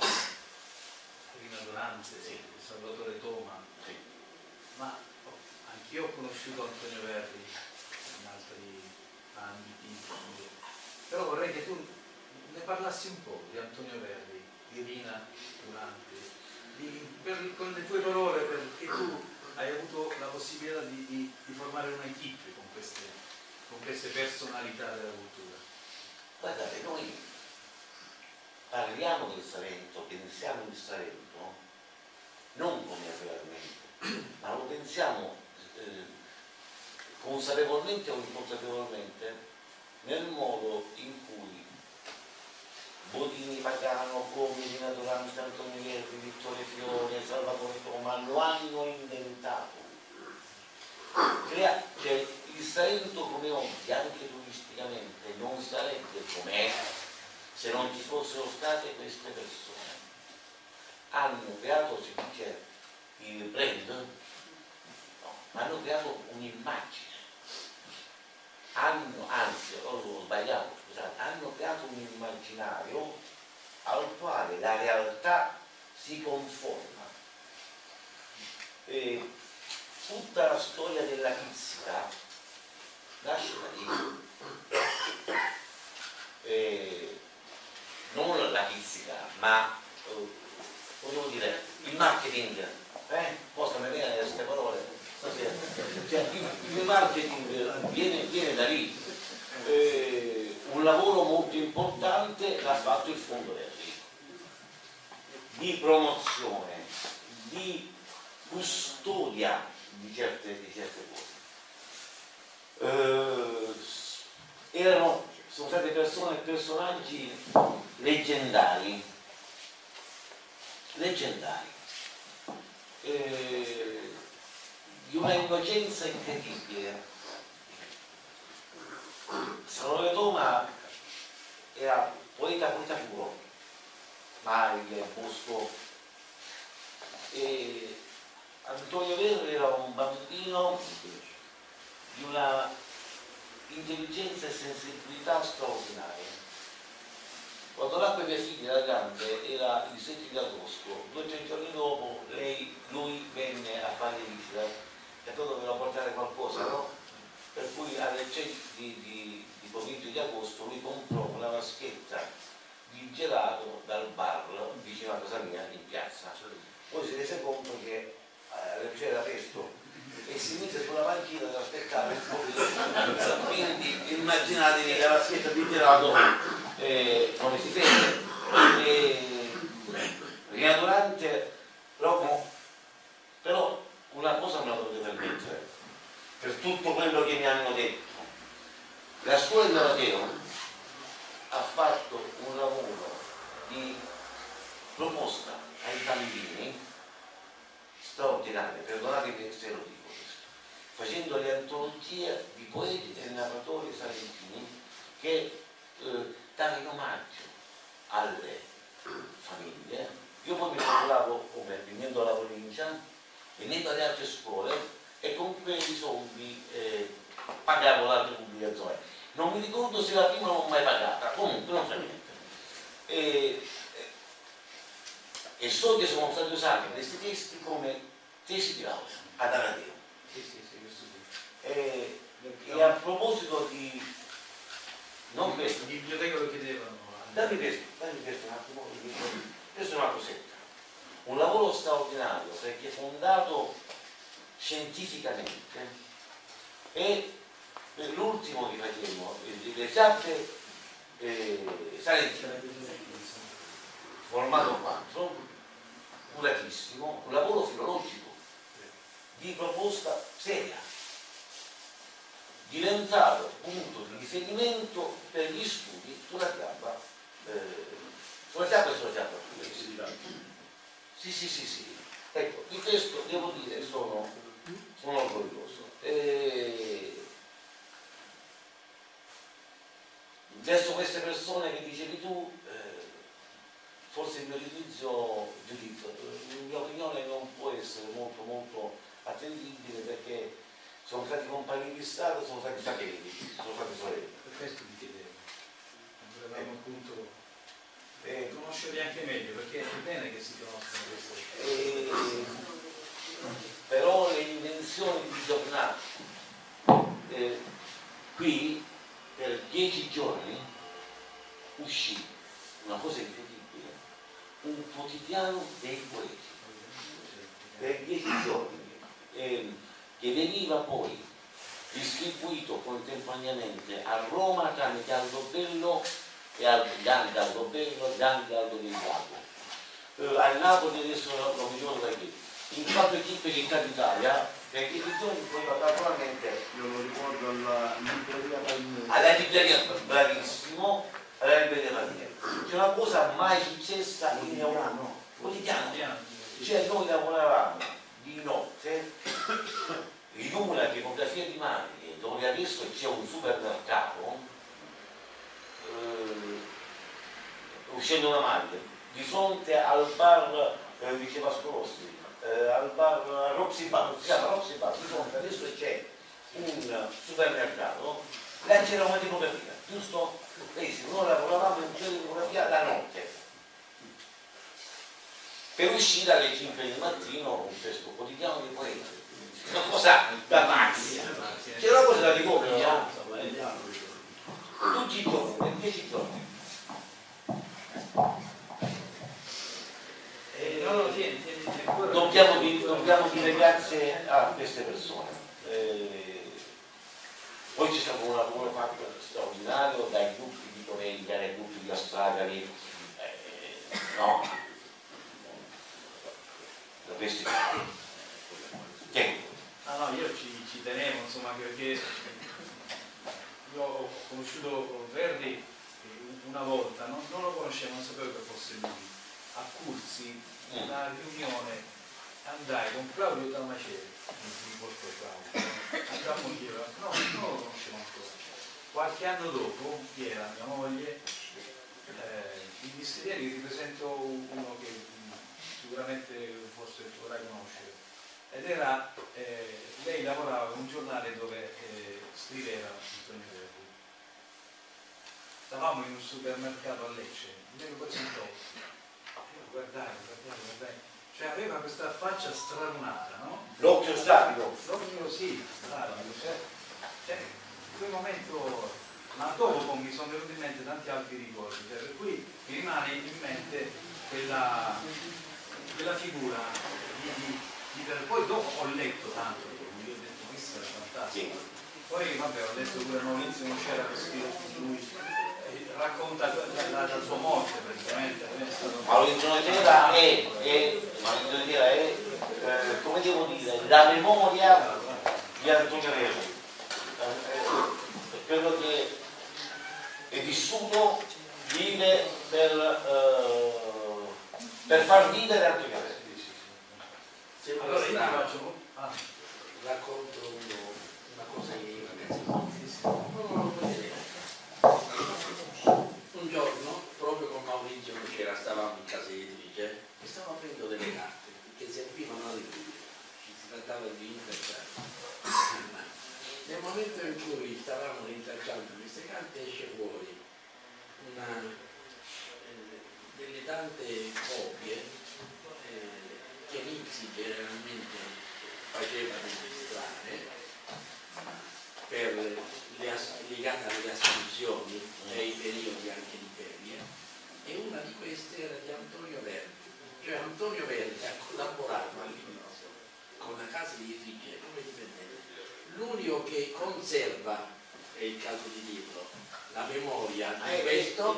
prima durante, sì. Salvatore Toma, sì. ma anch'io ho conosciuto Antonio Verri in altri ambiti, però vorrei che tu ne parlassi un po' di Antonio Verri, di Rina Durante, di, per, con le tue parole, perché tu hai avuto la possibilità di, di, di formare un'equipe con queste, con queste personalità della cultura. Guardate, noi parliamo del Salento, pensiamo il Salento, non come realmente, ma lo pensiamo eh, consapevolmente o inconsapevolmente nel modo in cui Bodini Pagano, Comi, Rina Durante, Antonio Verdi, Vittorio Fiore, Salvatore Toma lo hanno inventato. Crea, cioè, il Salento come oggi, anche turisticamente, non sarebbe com'è se non ci fossero state queste persone. Hanno creato, si dice, il brand, no, hanno creato un'immagine. Hanno, anzi, ho sbagliato, scusate, hanno creato un immaginario al quale la realtà si conforma. E tutta la storia della pizzica nasce da lì. Non la pizzica, ma volevo dire il marketing, eh? Mi viene queste parole? Cioè, il, marketing viene, viene da lì. Eh, un lavoro molto importante l'ha fatto il Fondo Verdi di promozione, di custodia di certe, di certe cose. Eh, erano sono state persone e personaggi leggendari, leggendari, eh, di una innocenza incredibile. Salvatore Toma era poeta poeta puro, Marile, Bosco, e Antonio Verri era un bambino di una intelligenza e sensibilità straordinarie. Quando nacque mia figlia, la grande, era il 7 di agosto, due o tre giorni dopo lei, lui venne a fare visita e poi doveva portare qualcosa, no? Per cui alle 6 di, di, di pomeriggio di agosto lui comprò una vaschetta di gelato dal bar vicino a casa mia in piazza. Poi si rese conto che eh, c'era presto e si mise sulla panchina ad aspettare un po' di quindi immaginatevi la vaschetta di gelato eh, come si vede. E, riaturante dopo però una cosa me la dovete permettere per tutto quello che mi hanno detto la scuola di Marateo ha fatto un lavoro di proposta ai bambini straordinario, perdonatemi se lo dico questo, facendo le antologie di poeti e narratori salentini che eh, davano omaggio alle famiglie. Io poi mi lavoravo come venendo alla provincia, venendo alle altre scuole e con quei soldi eh, pagavo l'altra pubblicazione. Non mi ricordo se la prima l'ho mai pagata, comunque non fa niente. E, e so che sono stati usati questi testi come tesi di laurea ad Anadeo. Sì, sì, sì, questo sì. E, e a proposito di... non questo, biblioteca lo chiedevano. dammi questo, dammi questo un attimo, questa è una cosetta. Un lavoro straordinario perché fondato scientificamente e l'ultimo che facemmo, le chiappe eh, formato 4, curatissimo, un lavoro filologico di proposta seria, diventato punto di riferimento per gli studi sulla chiappa, eh, sulla chiappa e sulla chiappa. Sì, sì, sì, sì. Ecco, di questo devo dire sono, sono orgoglioso. E verso queste persone che dicevi tu, eh, forse il mio giudizio, giudizio, la mia opinione non può essere molto molto attendibile perché sono stati compagni di Stato, sono stati fratelli, sono stati sorelle. Per questo ti chiedevo. Volevamo appunto E, conoscerli anche meglio, perché è bene che si conoscano queste e, però le invenzioni di giornata, eh, qui per dieci giorni uscì una cosa incredibile, un quotidiano dei poeti, per dieci giorni, eh, che veniva poi distribuito contemporaneamente a Roma tramite Aldobello e al Gandhi Aldobello, Gandhi Aldo del Lago. Eh, a Napoli adesso non mi ricordo da chi, in quattro equipe città d'Italia, perché i giorni poi naturalmente Io lo ricordo alla libreria Palmieri. alla libreria bravissimo, alla libreria Palmieri. C'è una cosa mai successa in Europa, quotidiano. Cioè noi lavoravamo di notte in una tipografia di Maglie dove adesso c'è un supermercato eh, uscendo da Maglie di fronte al bar eh, diceva Scrossi eh, al bar Roxy Bar si chiama Roxy Bar di fronte adesso c'è un supermercato là c'era una tipografia giusto? Vedi, noi lavoravamo in quella tipografia la notte per uscire alle 5 del mattino con questo quotidiano di poeta. Una cosa da pazzi. C'è una cosa da ricordo, no? Tutti i giorni, per 10 giorni. Eh, no, no, tieni, tieni, tieni. Dobbiamo, di- dobbiamo dire grazie a queste persone. Eh, poi c'è stato un lavoro fatto straordinario dai gruppi di Toneglia, dai gruppi di Astragari, eh, no? Da questi Ah no, io ci, ci tenevo, insomma, perché io ho conosciuto Verdi eh, una volta, non, non lo conoscevo, non sapevo che fosse lui. A Cursi, una riunione, andai con Claudio Dalmaceri, mi portò Claudio, andammo io, no, non lo conoscevo ancora. Qualche anno dopo, chi era? Mia moglie, eh, mi disse ieri ripresento uno che sicuramente forse dovrai conoscere ed era, eh, lei lavorava in un giornale dove eh, scriveva Antonio Verdi. Stavamo in un supermercato a Lecce, mi presentò, io guardai, guardai, guardai, cioè aveva questa faccia stralunata, no? l'occhio stabico. Proprio sì, strano, cioè, cioè, in quel momento ma dopo mi sono venuti in mente tanti altri ricordi, cioè, per cui mi rimane in mente quella, quella figura di, di, di, poi dopo ho letto tanto, io ho detto questo era fantastico. Sì. Poi vabbè ho letto pure Maurizio Moscera che scrive lui, eh, racconta la, la, sua morte praticamente. è Maurizio Nera è, è, Maurizio è eh, come devo dire, la memoria di Antonio. Eh, è quello che è vissuto, vive per, eh, per far vivere Antonio Verdi. Allora io faccio... Ah, racconto una cosa che i ragazzi non. Un giorno, proprio con Maurizio Lucera, stavamo in casa editrice e stavamo aprendo delle carte che servivano alle libri. Ci si trattava di intercambio. Nel momento in cui stavamo rintracciando queste carte esce fuori una, eh, delle tante copie che Nixi generalmente faceva registrare per le as- legate alle assunzioni e ai periodi anche di ferie e una di queste era di Antonio Verdi. Cioè Antonio Verdi ha collaborato all'inizio con la casa di editrice come dipendente. L'unico che conserva è il caso di dirlo la memoria di Eh, questo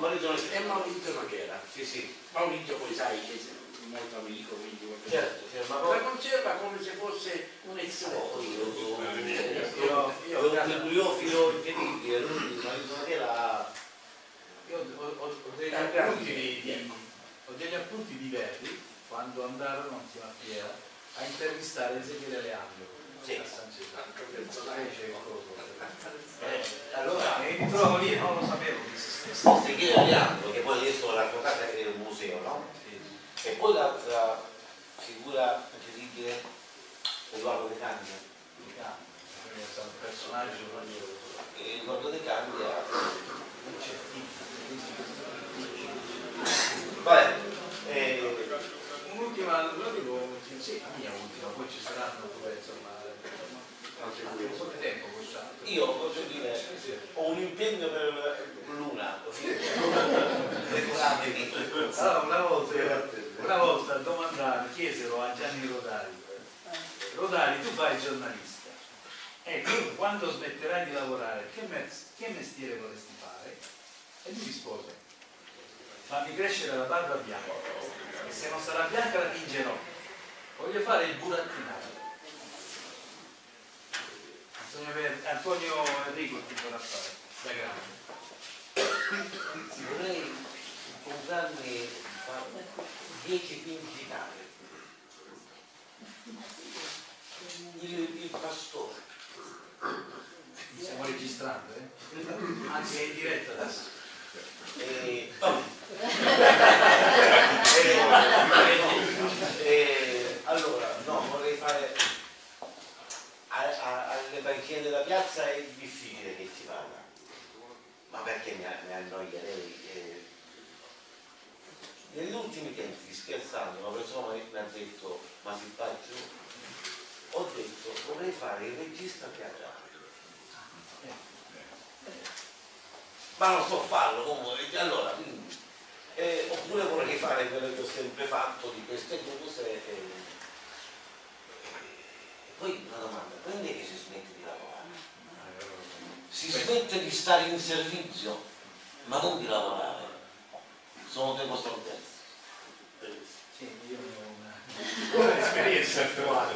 è Maurizio Nochera. Sì, sì, Maurizio poi sai che è molto amico quindi certo, certo, ma la poi conserva come se fosse un ex io- Io- io avevo un bibliofilo incredibile, lui Maurizio Nera Io ho, ho- ho degli Ah, appunti di, di- ho degli appunti di Verdi quando andarono a Fiera a intervistare Ezechiele Leandro Sì. a San coso. eh, allora E mi trovo lì non lo sapevo di se stesso. se chiede Leandro, che poi adesso la raccontata è un museo, no? E poi l'altra figura incredibile, Edoardo De Candia. È stato un personaggio E Edoardo De Candia, vabbè, eh, Un'ultima, lo dico, sì, la mia ultima, poi ci saranno pure, insomma, di tempo quest'altro. io posso dire, ho un impegno per Luna, Allora, una volta, una volta domandare, chiesero a Gianni Rodari, Rodari tu fai giornalista, ecco, quando smetterai di lavorare, che, che mestiere vorresti fare? E lui rispose, fammi crescere la barba bianca, e se non sarà bianca la tingerò, voglio fare il burattinaio. Antonio Enrico ti vorrà fare, da grande. vorrei comprarmi 10-15 case. Il, il pastore. Stiamo registrando, eh? Anzi è in diretta adesso. E, oh. E- e- allora, no, vorrei fare a- a- alle banchine della piazza è difficile che ci vada, ma perché mi, mi annoierei. eh. Negli ultimi tempi, scherzando, una persona mi ha detto, ma si faccio, ho detto vorrei fare il regista teatrale. Ma non so farlo comunque, allora quindi, eh, oppure vorrei fare quello che ho sempre fatto di queste cose. eh, e poi una domanda, quando è che si smette di lavorare? Si smette di stare in servizio, ma non di lavorare. Sono due diverse. Sì, io ho una, un'esperienza attuale.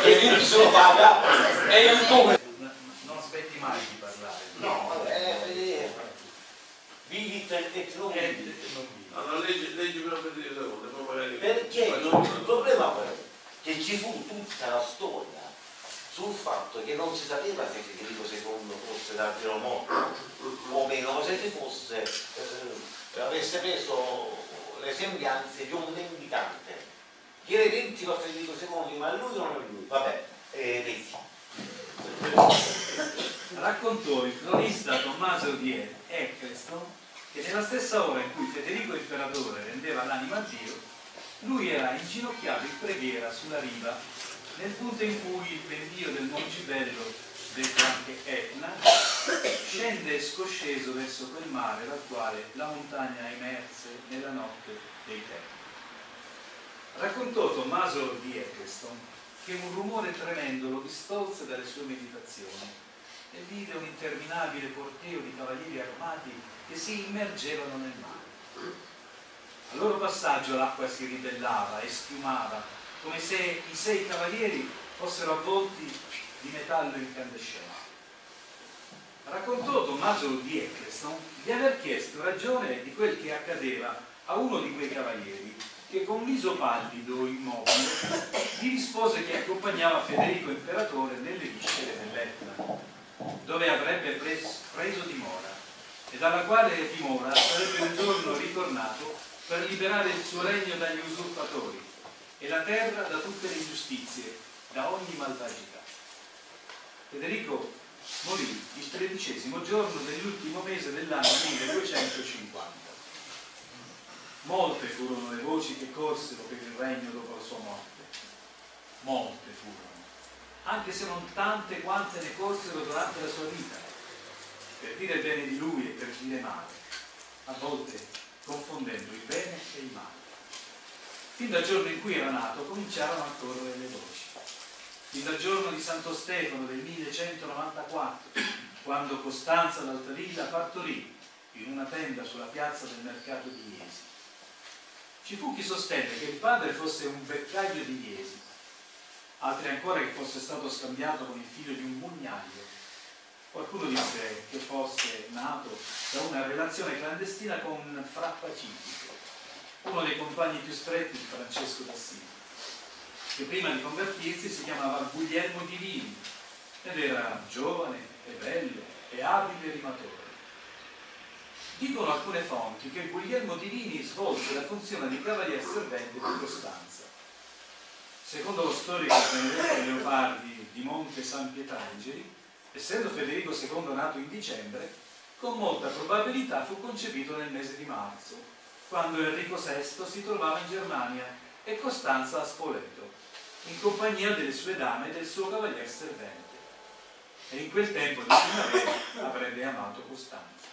Perché lui se lo paga e io come? Non smetti mai di parlare. No, vabbè, eh, vivi per te, non Eh, vivi. non dico. Allora leggi, leggi però per dire secondo, poi magari... Perché il problema è? Che ci fu tutta la storia sul fatto che non si sapeva se Federico II fosse davvero morto o meno, se ci fosse, eh, avesse preso le sembianze di un mendicante che era identico a Federico II, ma lui non è lui, vabbè, eh, vedi. Raccontò il cronista Tommaso di Eccleston che nella stessa ora in cui Federico Imperatore rendeva l'anima a Dio, lui era inginocchiato in preghiera sulla riva nel punto in cui il pendio del Mongibello detto anche Etna, scende scosceso verso quel mare dal quale la montagna emerse nella notte dei tempi. Raccontò Tommaso di Eccleston che un rumore tremendo lo distolse dalle sue meditazioni e vide un interminabile corteo di cavalieri armati che si immergevano nel mare. Al loro passaggio l'acqua si ribellava e schiumava, come se i sei cavalieri fossero avvolti di metallo incandescente. Raccontò Tommaso di Eccleston di aver chiesto ragione di quel che accadeva a uno di quei cavalieri che con viso pallido, immobile, gli rispose che accompagnava Federico Imperatore nelle viscere dell'Etna, dove avrebbe preso, preso dimora e dalla quale dimora sarebbe un giorno ritornato per liberare il suo regno dagli usurpatori e la terra da tutte le ingiustizie, da ogni malvagità. Federico morì il tredicesimo giorno dell'ultimo mese dell'anno 1250 Molte furono le voci che corsero per il regno dopo la sua morte. Molte furono, anche se non tante quante ne corsero durante la sua vita, per dire bene di lui e per dire male, a volte confondendo il bene e il male. Fin dal giorno in cui era nato cominciarono a correre le voci. Fin dal giorno di Santo Stefano del 1194, quando Costanza d'Altavilla partorì in una tenda sulla piazza del mercato di Iesi ci fu chi sostenne che il padre fosse un beccaio di Iesi, altri ancora che fosse stato scambiato con il figlio di un mugnaio. Qualcuno disse che fosse nato da una relazione clandestina con Fra Pacifico, uno dei compagni più stretti di Francesco d'Assisi, che prima di convertirsi si chiamava Guglielmo Divini ed era giovane e bello e abile rimatore. Dicono alcune fonti che Guglielmo Divini svolse la funzione di cavaliere servente di Costanza. Secondo lo storico Benedetto Leopardi di Monte San Pietrangeli, essendo Federico II nato in dicembre, con molta probabilità fu concepito nel mese di marzo, quando Enrico VI si trovava in Germania e Costanza a Spoleto, in compagnia delle sue dame e del suo cavaliere servente. E in quel tempo di primavera avrebbe amato Costanza.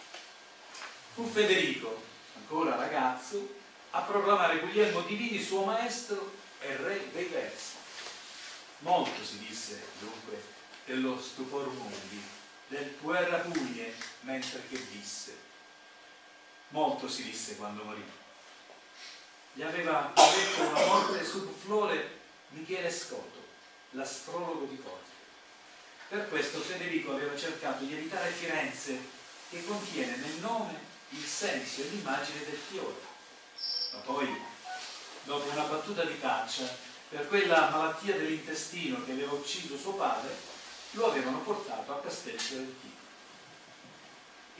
Fu Federico, ancora ragazzo, a proclamare Guglielmo Divini suo maestro e re dei versi. Molto si disse dunque dello stupor mundi, del puerra pugne mentre che visse. Molto si disse quando morì. Gli aveva detto una morte sub flore Michele Scoto, l'astrologo di Corte. Per questo Federico aveva cercato di evitare Firenze, che contiene nel nome il senso e l'immagine del fiore. Ma poi, dopo una battuta di caccia, per quella malattia dell'intestino che aveva ucciso suo padre, lo avevano portato a Castel Fiorentino.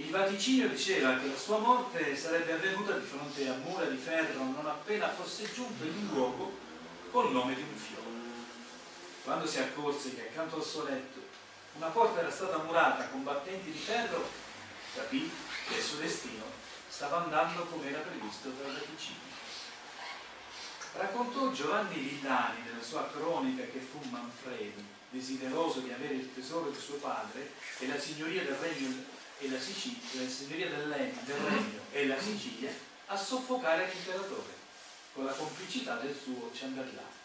Il vaticinio diceva che la sua morte sarebbe avvenuta di fronte a mura di ferro non appena fosse giunto in un luogo col nome di un fiore. Quando si accorse che accanto al suo letto una porta era stata murata con battenti di ferro, capì che il suo destino stava andando come era previsto dal Vaticino. Raccontò Giovanni Villani nella sua cronica che fu Manfredi, desideroso di avere il tesoro di suo padre e la signoria del regno e la, Sicilia, la signoria del, regno e la Sicilia, a soffocare l'imperatore con la complicità del suo ciambellano.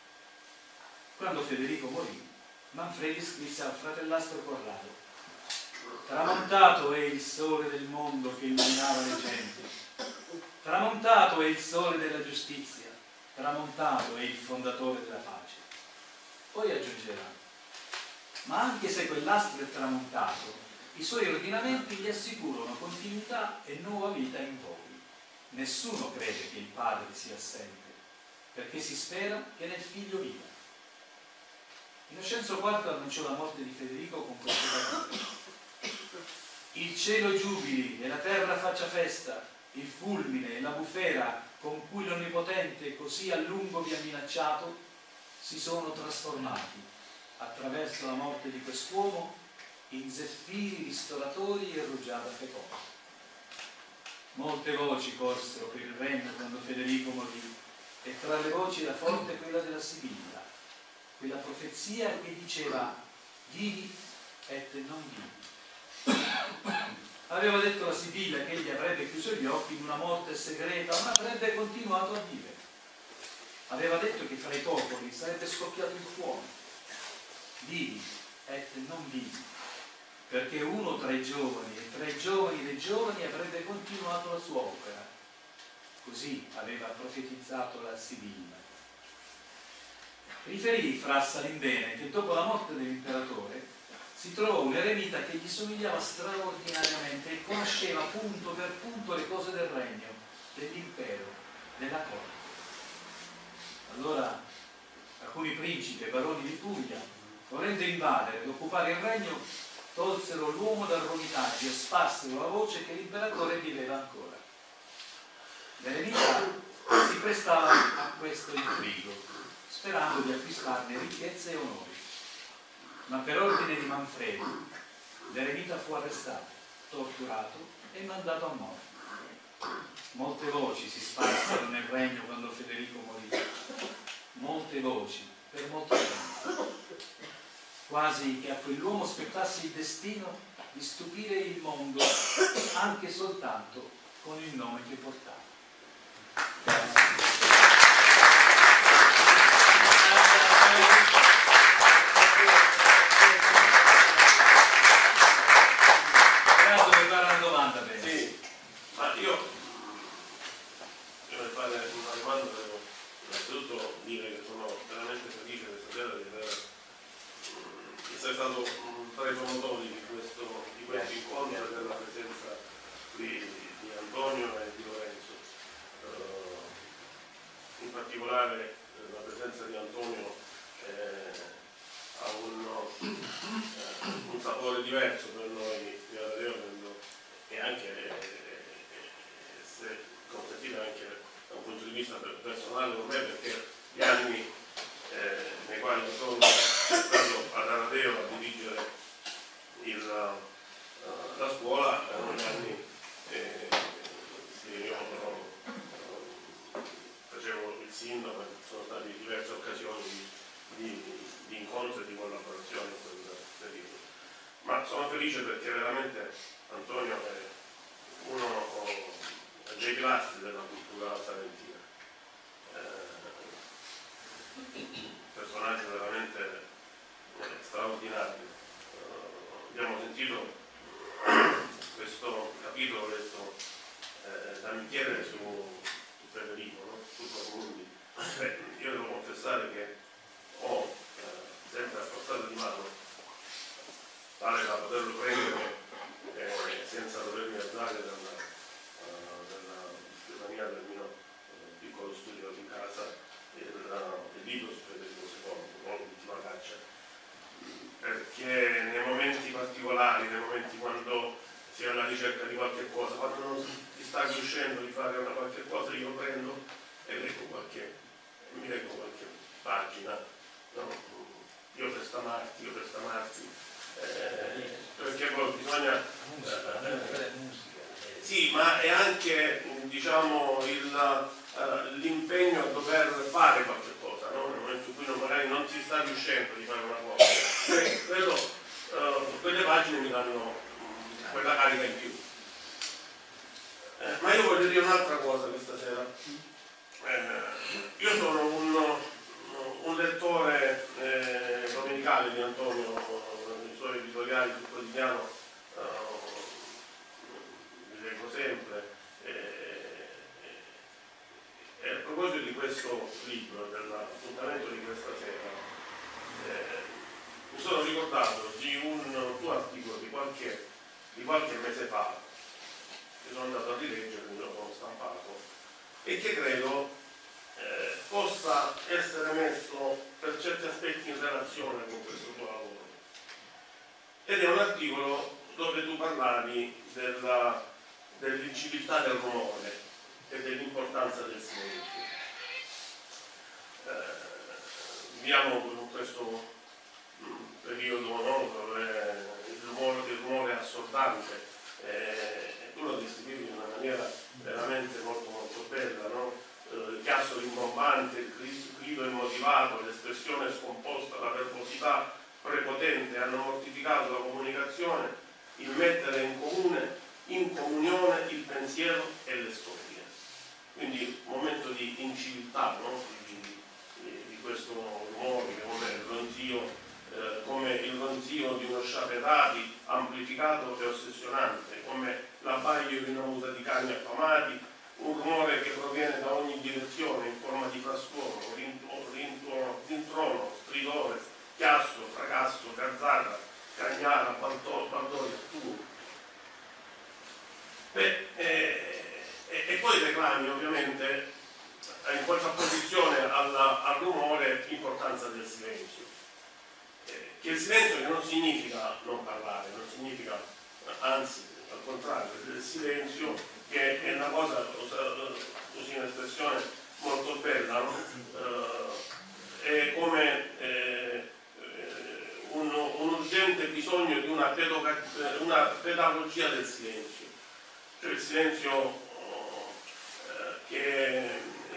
Quando Federico morì, Manfredi scrisse al fratellastro Corrado Tramontato è il sole del mondo che illuminava le genti. Tramontato è il sole della giustizia. Tramontato è il fondatore della pace. Poi aggiungerà, ma anche se quell'astro è tramontato, i suoi ordinamenti gli assicurano continuità e nuova vita in voi. Nessuno crede che il padre sia assente, perché si spera che nel figlio viva. Innocenzo IV annunciò la morte di Federico con queste parole il cielo giubili e la terra faccia festa, il fulmine e la bufera con cui l'Onnipotente così a lungo vi ha minacciato, si sono trasformati, attraverso la morte di quest'uomo, in zeffiri ristoratori e rugiada feconda. Molte voci corsero per il regno quando Federico morì, e tra le voci era forte quella della Sibilla, quella profezia che diceva vivi et non vivi. Aveva detto a Sibilla che egli avrebbe chiuso gli occhi in una morte segreta, ma avrebbe continuato a vivere. Aveva detto che fra i popoli sarebbe scoppiato il fuoco. Vivi et non vivi, perché uno tra i giovani e tra i giovani dei giovani avrebbe continuato la sua opera. Così aveva profetizzato la Sibilla. Riferì fra Salimbene che dopo la morte dell'imperatore si trovò un eremita che gli somigliava straordinariamente e conosceva punto per punto le cose del regno, dell'impero, della corte. Allora alcuni principi e baroni di Puglia, volendo invadere ed occupare il regno, tolsero l'uomo dal romitaggio e sparsero la voce che l'imperatore viveva ancora. L'eremita si prestava a questo intrigo, sperando di acquistarne ricchezze e onori. Ma per ordine di Manfredo, l'eremita fu arrestato, torturato e mandato a morte. Molte voci si sparsero nel regno quando Federico morì, molte voci per molto tempo, quasi che a quell'uomo spettasse il destino di stupire il mondo anche soltanto con il nome che portava. Grazie per fare una domanda, bene. Sì, ma io per fare una domanda devo innanzitutto dire che sono veramente felice questa sera di aver mm, di essere stato mm, tra i promotori di questo, di questo incontro e della presenza di, di Antonio e di Lorenzo. Eh, in particolare eh, la presenza di Antonio eh, ha un, eh, un sapore diverso per noi di Adriano e anche eh, eh, se consentite anche da un punto di vista per- personale per me perché gli anni eh, nei quali sono stato ad Aradeo a dirigere il, eh, la scuola erano gli anni eh, sì, io eh, facevo il sindaco e sono state diverse occasioni di, di- di incontro e di collaborazione in quel periodo. Ma sono felice perché veramente Antonio è uno dei pilastri della cultura salentina. Eh, personaggio veramente eh, straordinario. Eh, abbiamo sentito questo capitolo letto eh, da Michele su, Federico, no? su Tormundi. Beh, io devo confessare che ho eh, sempre affrontato di mano tale da poterlo prendere studio in casa il, il libro su Federico II, no? l'ultima caccia, perché nei momenti particolari, nei momenti quando si è alla ricerca di qualche cosa, quando non si sta riuscendo di fare una qualche cosa, io prendo e leggo qualche, mi leggo qualche pagina, no? io per stamarti, io per stamarti, eh, perché poi bisogna... eh, sì, ma è anche diciamo, il, eh, l'impegno a dover fare qualche cosa, no? nel momento in cui non- magari non si sta riuscendo di fare una cosa. E quello, eh, quelle pagine mi danno mm, quella carica in più. Eh, ma io voglio dire un'altra cosa questa sera. Eh, io sono un, un lettore eh, domenicale di Antonio, eh, i suoi editoriali sul quotidiano leggo sempre. Eh, e a proposito di questo libro, dell'appuntamento di questa sera, eh, mi sono ricordato di un tuo articolo di qualche, di qualche mese fa, che sono andato a rileggere, mi sono stampato, e che credo eh, possa essere messo per certi aspetti in relazione con questo tuo lavoro. Ed è un articolo dove tu parlavi dell'inciviltà del rumore e dell'importanza del silenzio. Eh, viviamo in questo periodo no, dove il rumore, il rumore è assordante eh, e tu lo descrivi in una maniera veramente molto molto bella, no? Eh, il chiasso rimbombante, il gri- grido immotivato, l'espressione scomposta, la verbosità prepotente hanno mortificato la comunicazione, il mettere in comune, in comunione il pensiero e le storie. Quindi un momento di inciviltà no? di, di, questo rumore come il ronzio, eh, come il ronzio di uno sciaperati amplificato e ossessionante, come l'abbaglio di una muta di cani affamati, un rumore che proviene da ogni direzione in forma di frastuono, rintuono, rintrono, stridore, chiasso, fracasso, gazzarra, cagnara, baldoria, tuo. Beh, eh, e, e, poi reclami ovviamente in contrapposizione alla, al rumore l'importanza del silenzio. Eh, che il silenzio che non significa non parlare, non significa, anzi, al contrario, il silenzio che è una cosa, usi un'espressione molto bella, no? eh, è come eh, un, un, urgente bisogno di una, pedagogia, una pedagogia del silenzio, cioè il silenzio che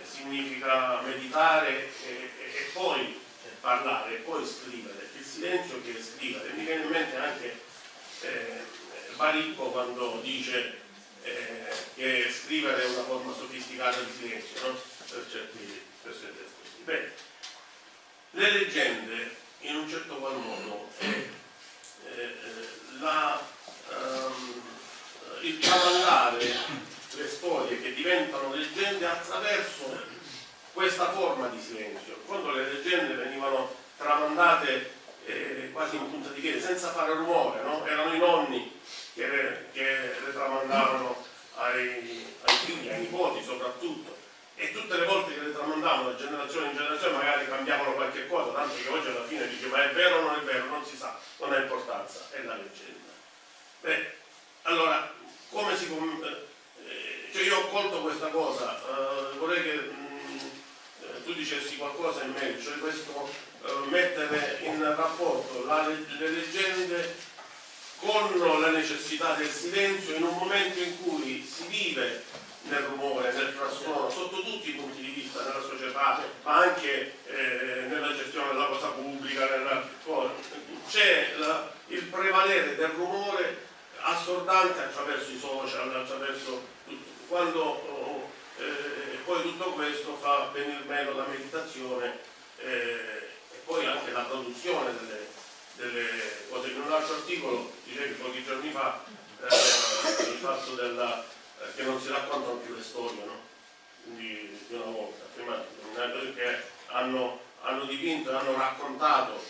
significa meditare e, e, poi parlare e poi scrivere, il silenzio che è scrivere. Mi viene in mente anche eh, Baricco quando dice eh, che scrivere è una forma sofisticata di silenzio, no? per certi, per le leggende, in un certo qual modo, eh, eh la, um, il tramandare le storie che diventano leggende attraverso questa forma di silenzio. Quando le leggende venivano tramandate eh, quasi in punta di piede, senza fare rumore, no? erano i nonni che, che le tramandavano ai, ai figli, ai nipoti soprattutto e tutte le volte che le tramandavano da generazione in generazione magari cambiavano qualche cosa, tanto che oggi alla fine dice ma è vero o non è vero, non si sa, non ha importanza, è la leggenda. Beh, allora, come si può cioè io ho colto questa cosa, uh, vorrei che mh, tu dicessi qualcosa in merito, cioè questo uh, mettere in rapporto la, le leggende con la necessità del silenzio in un momento in cui si vive nel rumore, nel frastuono, sotto tutti i punti di vista nella società, ma anche eh, nella gestione della cosa pubblica, c'è il prevalere del rumore assordante attraverso i social, attraverso quando oh, eh, poi tutto questo fa venire meno la meditazione eh, e poi anche la produzione delle, delle, cose. In un altro articolo dicevi pochi giorni fa eh, il fatto della, eh, che non si raccontano più le storie, no? Quindi di una volta, prima che hanno, hanno dipinto hanno raccontato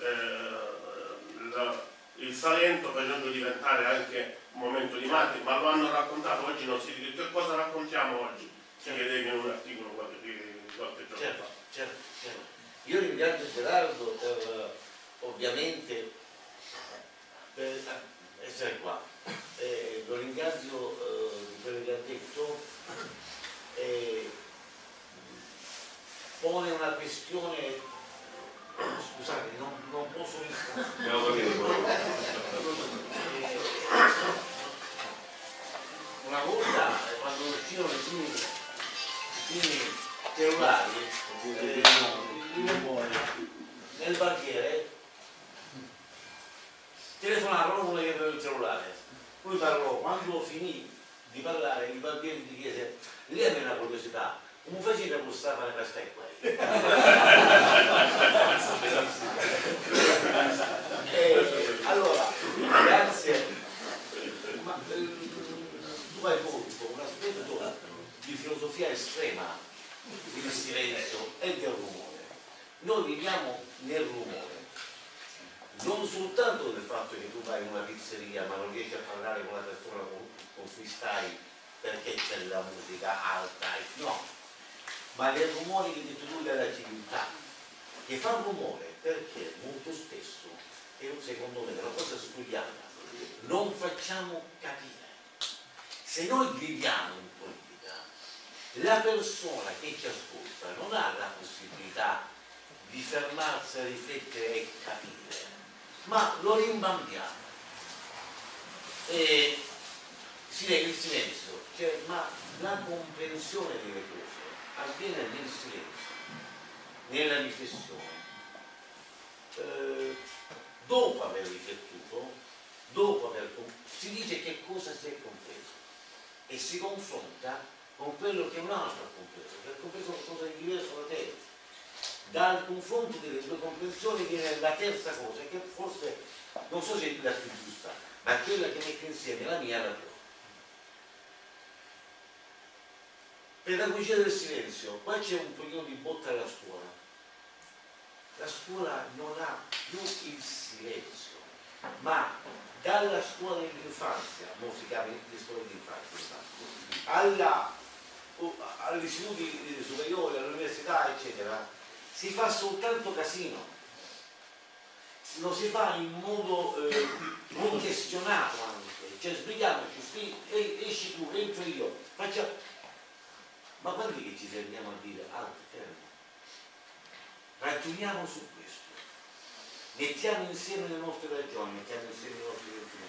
eh, la, il Salento facendo diventare anche un momento di matti, ma lo hanno raccontato, oggi non si dice che cosa raccontiamo oggi, si chiedevi in un articolo qualche, qualche giorno certo, fa. Certo, certo. Io ringrazio Gerardo eh, ovviamente per essere qua, eh, lo ringrazio eh, di quello che ha detto, pone una questione scusate, non, posso una volta quando uscivano i primi, i primi cellulari eh, nel barbiere telefonarono uno che aveva il cellulare. Lui parlò quando finì di parlare il barbiere gli chiese lei aveva una curiosità faceva a gustare la castecua eh, allora grazie. Ma, eh, tu hai colto un aspetto di filosofia estrema del silenzio e del rumore. Noi viviamo nel rumore. Non soltanto del fatto che tu vai in una pizzeria ma non riesci a parlare con la persona con cui stai perché c'è la musica alta no ma del rumore che detto lui della civiltà, che fa rumore perché molto spesso, e secondo me è una cosa studiata, non facciamo capire. Se noi viviamo in politica, la persona che ci ascolta non ha la possibilità di fermarsi a riflettere e capire, ma lo rimbambiamo. E il silenzio, cioè, ma la comprensione delle cose avviene nel silenzio, nella riflessione. Eh, dopo aver riflettuto, dopo aver si dice che cosa si è compreso e si confronta con quello che un altro ha compreso, che ha compreso qualcosa di diverso da te. Dal confronto delle due comprensioni viene la terza cosa, che forse non so se è la più giusta, ma quella che mette insieme la mia e la tua. Pedagogia del silenzio, qua c'è un pochino di botta alla scuola. La scuola non ha più il silenzio, ma dalla scuola dell'infanzia, musica di scuola dell'infanzia, alla, agli studi superiori, all'università, eccetera, si fa soltanto casino. Lo si fa in modo eh, non gestionato anche, cioè sbrigliamoci, esci tu, entro io, facciamo ma quando che ci fermiamo a dire, alto, fermo, ragioniamo su questo, mettiamo insieme le nostre ragioni, mettiamo insieme i nostri sentimenti.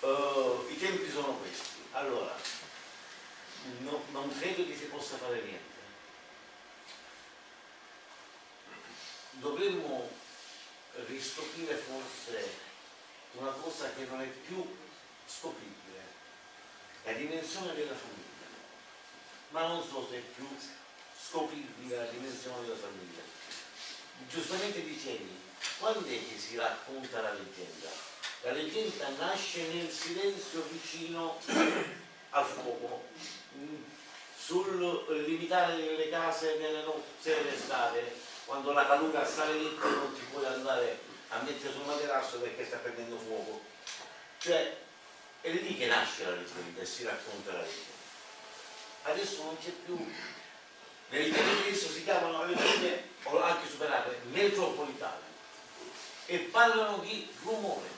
Uh, I tempi sono questi. Allora, no, non credo che si possa fare niente. Dovremmo riscoprire forse una cosa che non è più scopribile, la dimensione della famiglia ma non so se più scopribile la dimensione della famiglia. Giustamente dicevi, quando è che si racconta la leggenda? La leggenda nasce nel silenzio vicino al fuoco, sul limitare delle case nelle nozze dell'estate, quando la calura sale e non ti puoi andare a mettere sul materasso perché sta prendendo fuoco. Cioè, è lì che nasce la leggenda e si racconta la leggenda adesso non c'è più. Italie adesso si chiamano le linee o anche superate metropolitane. E parlano di rumore.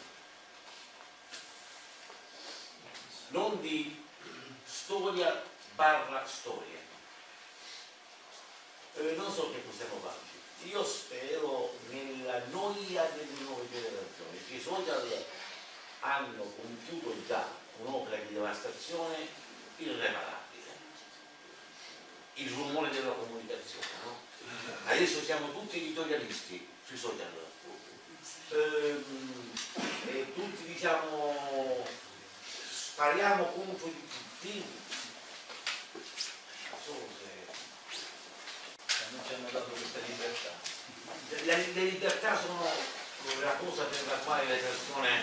Non di storia barra storia eh, non so che possiamo farci. Io spero nella noia delle nuove generazioni che i social hanno compiuto già un'opera di devastazione irreparabile il rumore della comunicazione. No? Adesso siamo tutti editorialisti sui social. Ehm, tutti diciamo spariamo contro di tutti. Non ci hanno dato questa libertà. Le, le libertà sono la cosa per la quale le persone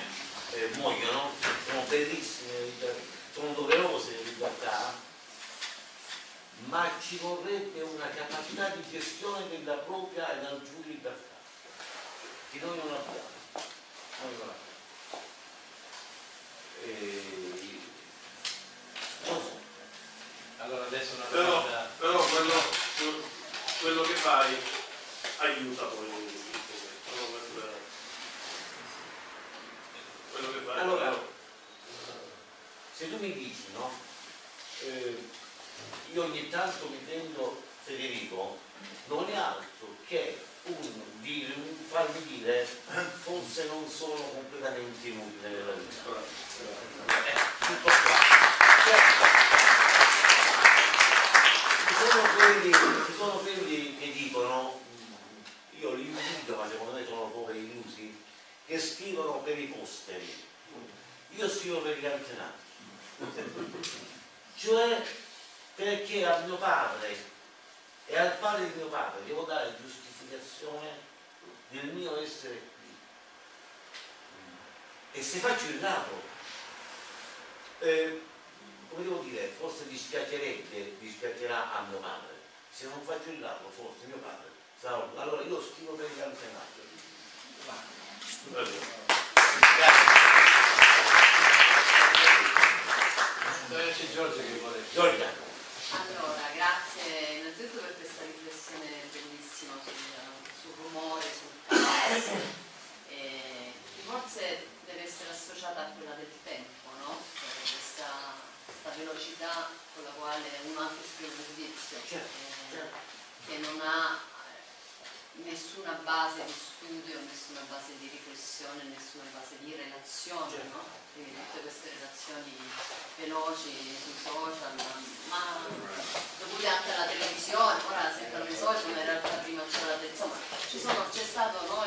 eh, muoiono, sono bellissime, sono doverose le libertà ma ci vorrebbe una capacità di gestione della propria e altrui libertà, che noi non abbiamo. Noi non abbiamo. E... Allora adesso una però, domanda. però quello, quello che fai aiuta poi quello che fai. Allora, se tu mi dici, no? Eh, io ogni tanto mi prendo Federico, non è altro che un, di, farmi dire forse non sono completamente inutile nella vita. Eh, tutto qua. Certo. Ci sono, quelli, ci sono quelli che dicono, io li invito, ma secondo me sono poveri illusi, che scrivono per i posteri. Io scrivo per gli antenati. Cioè perché a mio padre e al padre di mio padre devo dare giustificazione del mio essere qui. E se faccio il lato, eh, come devo dire, forse dispiacerebbe, dispiacerà a mio padre. Se non faccio il lato, forse mio padre sarà Allora io scrivo per gli antenati. Grazie. Giorgio che vuole. Giorgia. Allora, grazie innanzitutto per questa riflessione bellissima sul, sul rumore, sul caos, e forse deve essere associata a quella del tempo, no? Cioè, questa, questa, velocità con la quale uno anche scrive un giudizio, certo, eh, certo. che non ha nessuna base di studio, nessuna base di riflessione, nessuna base di relazione, certo. no? quindi tutte queste relazioni veloci sui social, ma dovute anche alla televisione, ora sembrano i social, ma in realtà prima c'era la televisione, insomma c'è stato no,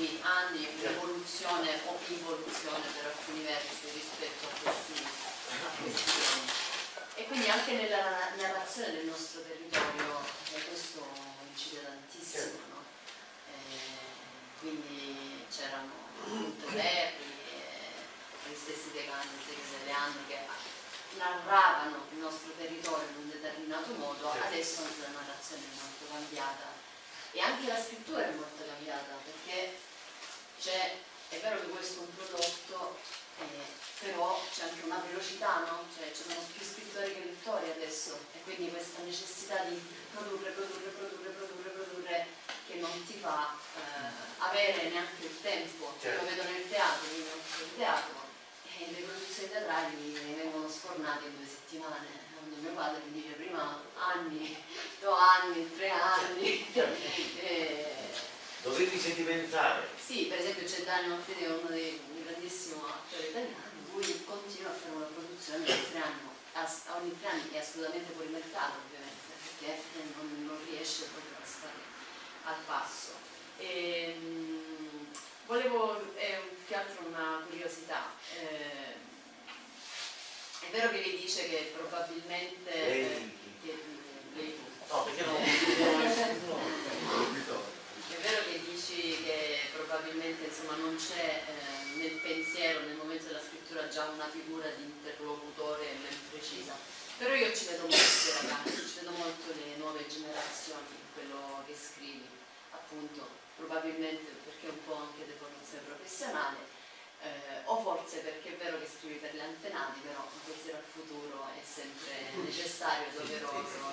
ultimi anni un'evoluzione o involuzione per alcuni versi rispetto a questi, a questi temi. E quindi anche nella narrazione del nostro territorio eh, questo incide tantissimo, no? eh, quindi c'erano appunto verbi, eh, gli stessi De Candice che se le anni che narravano il nostro territorio in un determinato modo, adesso anche la narrazione è molto cambiata e anche la scrittura è molto cambiata perché c'è, è vero che questo è un prodotto, eh, però c'è anche una velocità, no? Cioè ci sono più scrittori che lettori adesso e quindi questa necessità di produrre, produrre, produrre, produrre, produrre che non ti fa eh, avere neanche il tempo. Certo. Lo vedo nel teatro, io nel teatro e le produzioni teatrali vengono sfornate in due settimane quando mio padre mi dice prima anni, due anni, tre anni. e... Dovevi sedimentare. Sì, per esempio c'è Daniel Manfredi, uno dei grandissimi attori italiani, lui continua a fare una produzione ogni tre anni, ogni tre anni è assolutamente fuori mercato ovviamente, perché non, non riesce proprio a stare al passo. E, ehm, volevo, è più altro una curiosità, eh, è vero che lei dice che probabilmente... Lei, che, lei No, perché non... è vero che dici che probabilmente insomma, non c'è eh, nel pensiero, nel momento della scrittura già una figura di interlocutore ben precisa, però io ci vedo molto i ragazzi, ci vedo molto le nuove generazioni, quello che scrivi, appunto, probabilmente perché è un po' anche di formazione professionale, eh, o forse perché è vero che scrivi per gli antenati, però un pensiero al futuro è sempre necessario, doveroso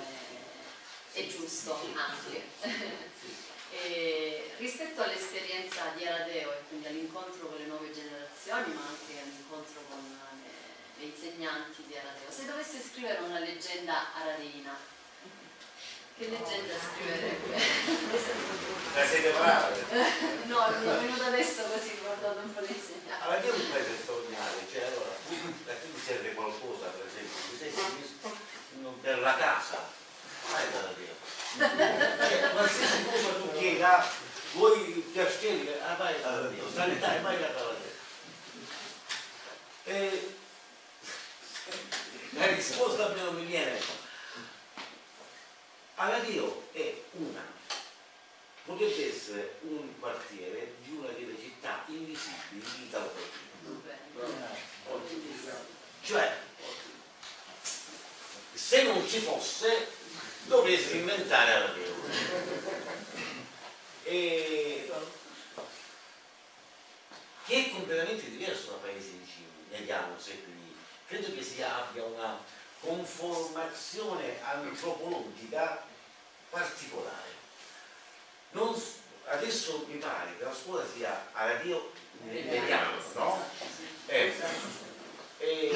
e, e giusto anche. E rispetto all'esperienza di Aradeo e quindi all'incontro con le nuove generazioni, ma anche all'incontro con le, le insegnanti di Aradeo, se dovesse scrivere una leggenda aradeina, che leggenda scriverebbe? La siete brave? no, mi è venuto adesso così guardando un po' l'insegnante. Allora, io un paese straordinario, cioè allora, a te ti serve qualcosa, per esempio, per la casa, vai da Dio. Cioè, qualsiasi cosa vuoi piacere, ah, vai da Dio, sanità, vai da Dio. E la risposta non mi viene Aladio è una, potrebbe essere un quartiere di una delle città invisibili di Italo Cioè, se non ci fosse, dovresti inventare Aladio. E che è completamente diverso da paesi vicini, vediamo se qui. Credo che si abbia una conformazione antropologica particolare. Non, adesso mi pare che la scuola sia a radio mediano, no? Eh, eh,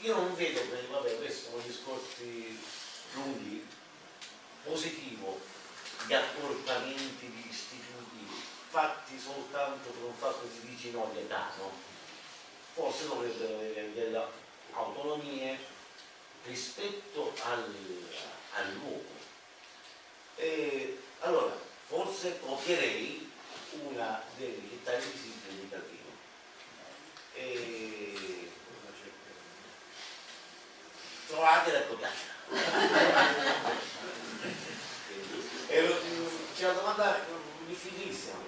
io non vedo, vabbè, questi sono discorsi lunghi, positivo di accorpamenti di istituti fatti soltanto per un fatto di vicinorietà, no? Forse dovrebbero avere delle autonomie rispetto al, al e, allora, forse copierei una delle città invisibili di Calvino. E... Trovate la copiata. C'è una domanda difficilissima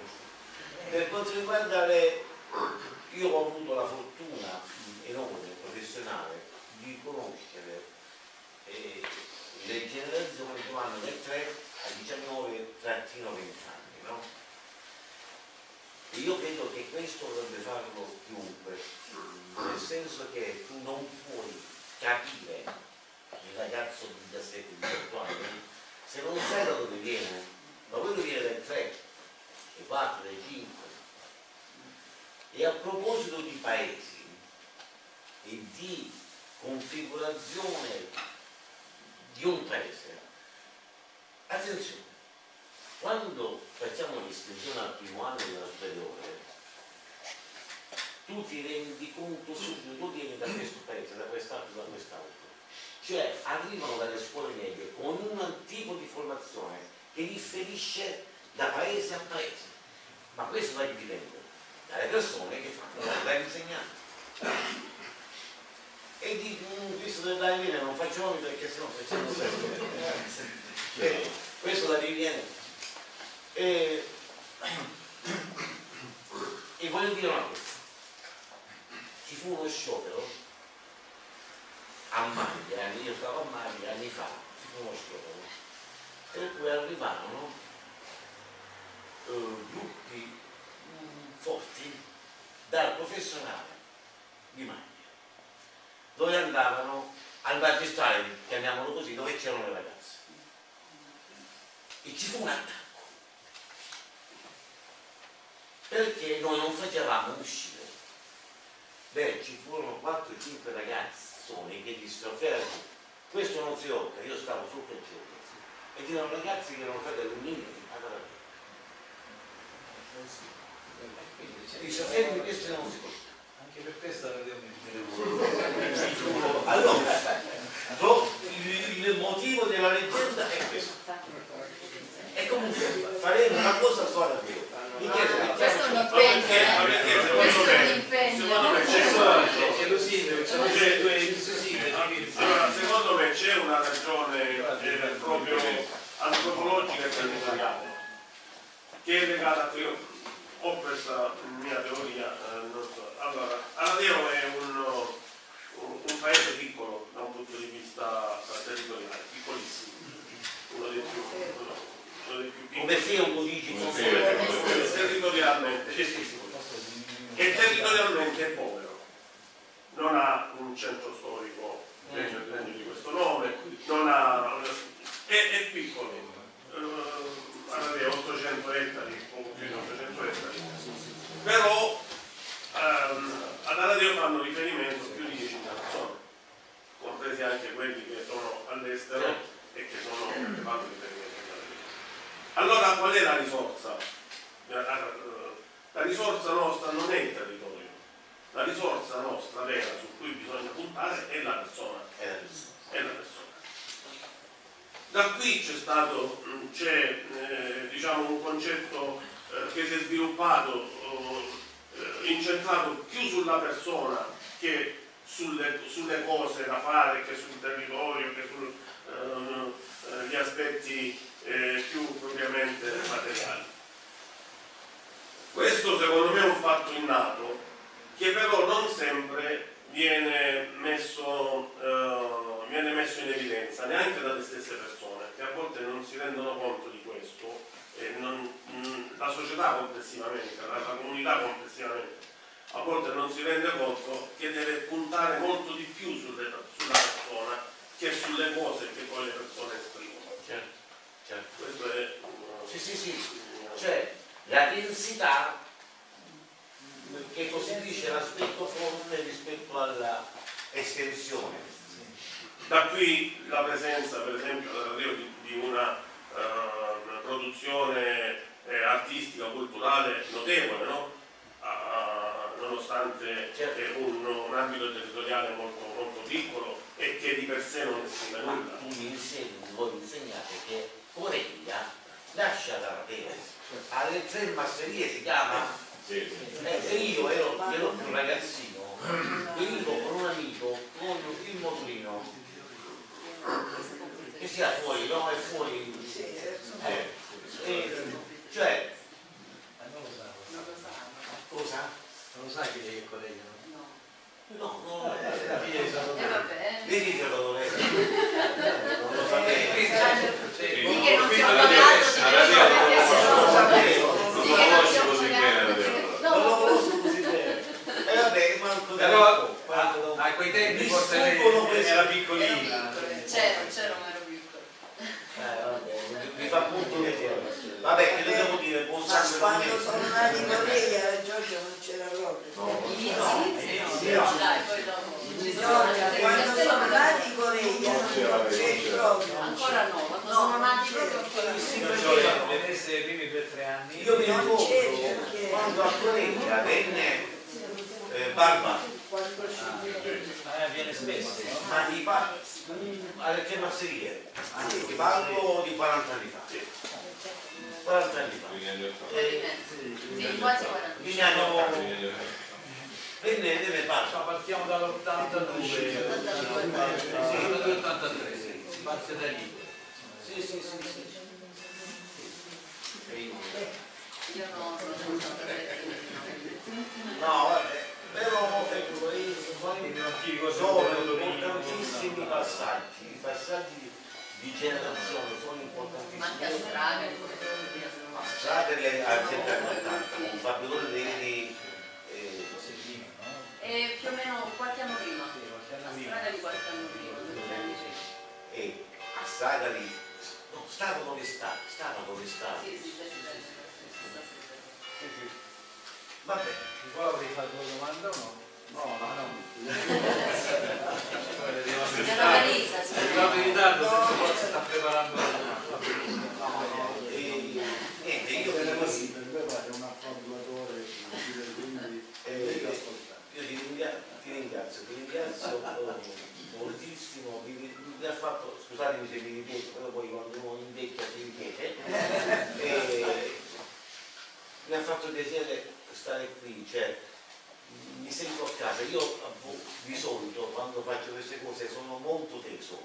per quanto riguarda le io ho avuto la fortuna enorme professionale di conoscere eh, le generazioni che vanno dal 3 a 19-20 anni, no? E io credo che questo dovrebbe farlo chiunque, nel senso che tu non puoi capire il ragazzo di 17-18 anni se non sai da dove viene, ma quello viene dal 3, e 4, dai 5. E a proposito di paesi e di configurazione di un paese, Attenzione, quando facciamo l'iscrizione al primo anno della superiore, tu ti rendi conto subito, tu vieni da questo paese, da quest'altro, da quest'altro. Cioè arrivano dalle scuole medie con un tipo di formazione che differisce da paese a paese. Ma questo da chi dipende? Dalle persone che fanno, dagli insegnanti. e di questo della riviene non faccio nomi perché sennò facciamo sempre eh, questo da riviene e, e voglio dire una cosa ci fu uno sciopero a Maglia, io stavo a Maglia anni fa, fu uno sciopero per cui arrivarono eh, gruppi mm, forti dal professionale di Maglia dove andavano al magistrale, chiamiamolo così, dove c'erano le ragazze. E ci fu un attacco. Perché noi non facevamo uscire. Beh, ci furono 4-5 ragazzoni che dissero, fermi, questo non si tocca, io stavo il cielo. E c'erano ragazzi che erano fratelli miei, allora, dice, fermi, questo non si tocca. Anche per sta vedendo Allora, lo- il, il motivo della leggenda è questo. E comunque faremo una cosa sola qui. Questo è un impegno. Questo è un impegno. secondo me c'è una ragione proprio antropologica e territoriale che è legata a ho questa mia teoria, eh, non so. Allora, Aladeo è un, un- paese piccolo da un punto di vista territoriale, piccolissimo, uno dei più come un codice territorialmente Sì, sì, sì. e territorialmente è povero. Non ha un centro storico degno degno di questo nome non ha è, è piccolo. Eh, aveva 800 ettari poco più di 800 ettari. Però ehm, ad Aladeo fanno riferimento più di 10.000 persone. Compresi anche quelli che sono all'estero e che sono che fanno riferimento allora qual è la risorsa? La risorsa nostra non è il territorio, la risorsa nostra vera su cui bisogna puntare è la persona. Eh, È la persona. Da qui c'è stato, mh, c'è eh, diciamo un concetto eh, che si è sviluppato, eh, incentrato più sulla persona che sulle, sulle cose da fare, che sul territorio, che sugli aspetti eh, più propriamente materiali. Questo secondo me è un fatto innato che però non sempre viene messo, eh, viene messo in evidenza neanche dalle stesse persone che a volte non si rendono conto di questo non- mh, la società complessivamente, la, la comunità complessivamente a volte non si rende conto che deve puntare molto di più sulle- sulla persona che sulle cose che poi le persone esprimono. Certo, è uh, Sì, sì, sì. Cioè, la densità che costituisce l'aspetto forte rispetto alla estensione. Da qui la presenza, per esempio, di, una, eh, una produzione eh, artistica, culturale notevole, no? Ah, nonostante Certo. un, un ambito territoriale molto, molto piccolo e che di per sé non Ma nulla. tu mi insegni, voi mi insegnate che Coreglia nasce da Rateo. Alle tre masserie si chiama Eh, e io ero, ero più ragazzino, venivo con un amico con il motorino che sia fuori, no? È fuori. Eh, e, cioè, cosa? Non lo sai chi è che collegano? No, no, E vabbè. veditelo dove Non lo sapete. Di che non ti ho pagato, di che non Non lo ti sapevo. Di che non ti ho pagato. Non lo No, conosco così bene. E vabbè, manco da Però poco, manco da un po'. a quei tempi forse era piccolina. c'ero, c'ero, ma ero piccolo. Eh, vabbè, mi fa molto piacere. Vabbè, che dobbiamo dire, buon Ma quando sono nati i colleghi a Giorgio non c'era proprio. Inizi, inizi, no. Dai, poi dopo. Quando sono nati i colleghi non c'è proprio. Ancora no, quando sono nati proprio ancora no. Si Cioè, o tre anni. Io mi ricordo quando a Coreglia venne eh, Barba, Eh, viene spesso, no? ma di alle che masserie? Ti parlo di 40 anni fa. 40 anni fa. Sì, quasi 40. Fine anni 80. Venne fatto. Cioè, partiamo dall'82, dall'83, si parte da lì. Sì, sì, sì, sì. Io no, sono No, vabbè, però ecco, io sono importantissimi passaggi, i passaggi di generazione sono Ma anche a importantissimi. Straga, Stradele al 180, con Fabio eh, E più o meno qualche anno prima, a Straga di qualche anno prima, due anni e a Stradali, no, stava dove sta, stava dove sta. Sì, sì, sì, sì, sì, sì, sì. Va bene. Nicola volevi fare una domanda o no? No, no, no. Si organizza, si Arrivato in ritardo, forza sta preparando E, niente, io Per ti, me per me è un affabulatore, quindi eh, devi ascoltare. io ti ringrazio, ti ringrazio eh, moltissimo, mi, mi ha fatto, scusatemi se mi ripeto, però poi quando uno invecchia si ripete, mi ha fatto piacere stare qui, cioè mi sento a casa, io di solito quando faccio queste cose sono molto teso,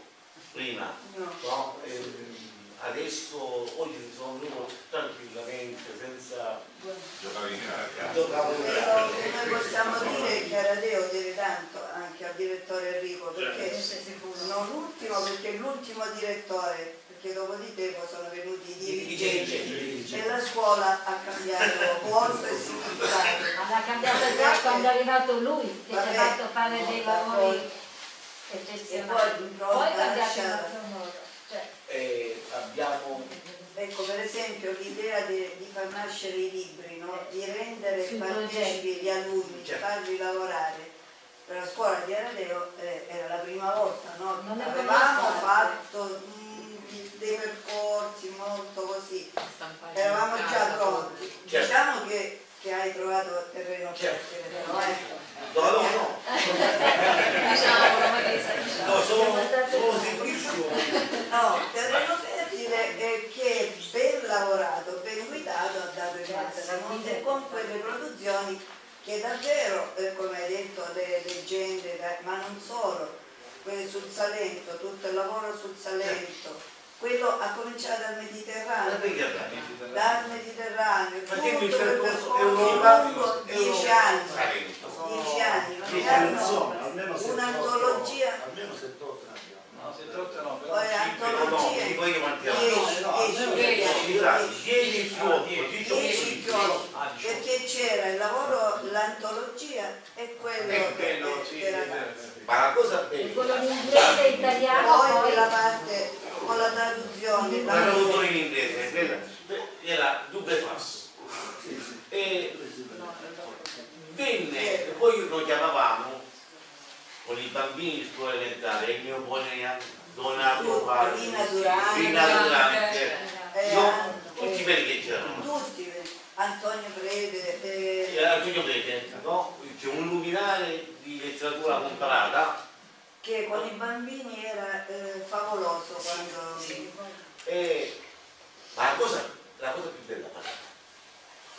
prima, No. no? Ehm, adesso oggi sono venuto tranquillamente, senza Giocare in casa. giocare in casa. noi possiamo dire che Aradeo deve tanto anche al direttore Enrico, perché non l'ultimo, direttore, perché dopo di te poi sono venuti i dirigenti e la scuola ha cambiato volto e significato. Ma l'ha cambiato già quando è arrivato lui, che ci ha fatto fare dei lavori E eccezionali. poi, Poi cambiato modo. Cioè, Eh, abbiamo Ecco, per esempio l'idea di, di far nascere i libri, no? di rendere partecipi gli alunni, di Certo. farli lavorare. Per la scuola di Aradeo eh, era la prima volta, no? Non avevamo fatto mm, dei percorsi molto così, eravamo già pronti. Certo. Diciamo che, che hai trovato terreno Certo. fertile, però ecco. no no no Diciamo, sa, diciamo. no sono, sono sicurissimo No, terreno fertile è che ben lavorato, ben guidato ha dato il Monte con quelle produzioni che davvero, eh, come hai detto, le leggende, ma non solo, quelle sul Salento, tutto il lavoro sul Salento, quello ha cominciato dal Mediterraneo, dal Mediterraneo, tutto Facevo il quel percorso dieci anni, dieci anni, 7-8 un'antologia, almeno 7-8 ne abbiamo. No, 7-8 no, però poi antologie, quanti no, dieci, Scusate, dieci. 10 più 8, 18 Dieci più otto, Ah, diciamo. perché c'era il lavoro, l'antologia e quello Eh, quello, che sì, sì. Ma la cosa e quello bella, in inglese e italiano Poi poi quella parte con la traduzione, la traduzione in inglese, quella era double pass. E venne, e poi lo chiamavamo con i bambini di scuola elementare, il mio buon Donato Parri, Rina Durante, Rina Durante, eh, no, anche- tutti quelli che c'erano. tutti, Antonio Prede, eh, E Antonio Prete, no? C'è un luminare di letteratura comparata. Che con i bambini era eh, favoloso quando... E ma la cosa, la cosa più bella però,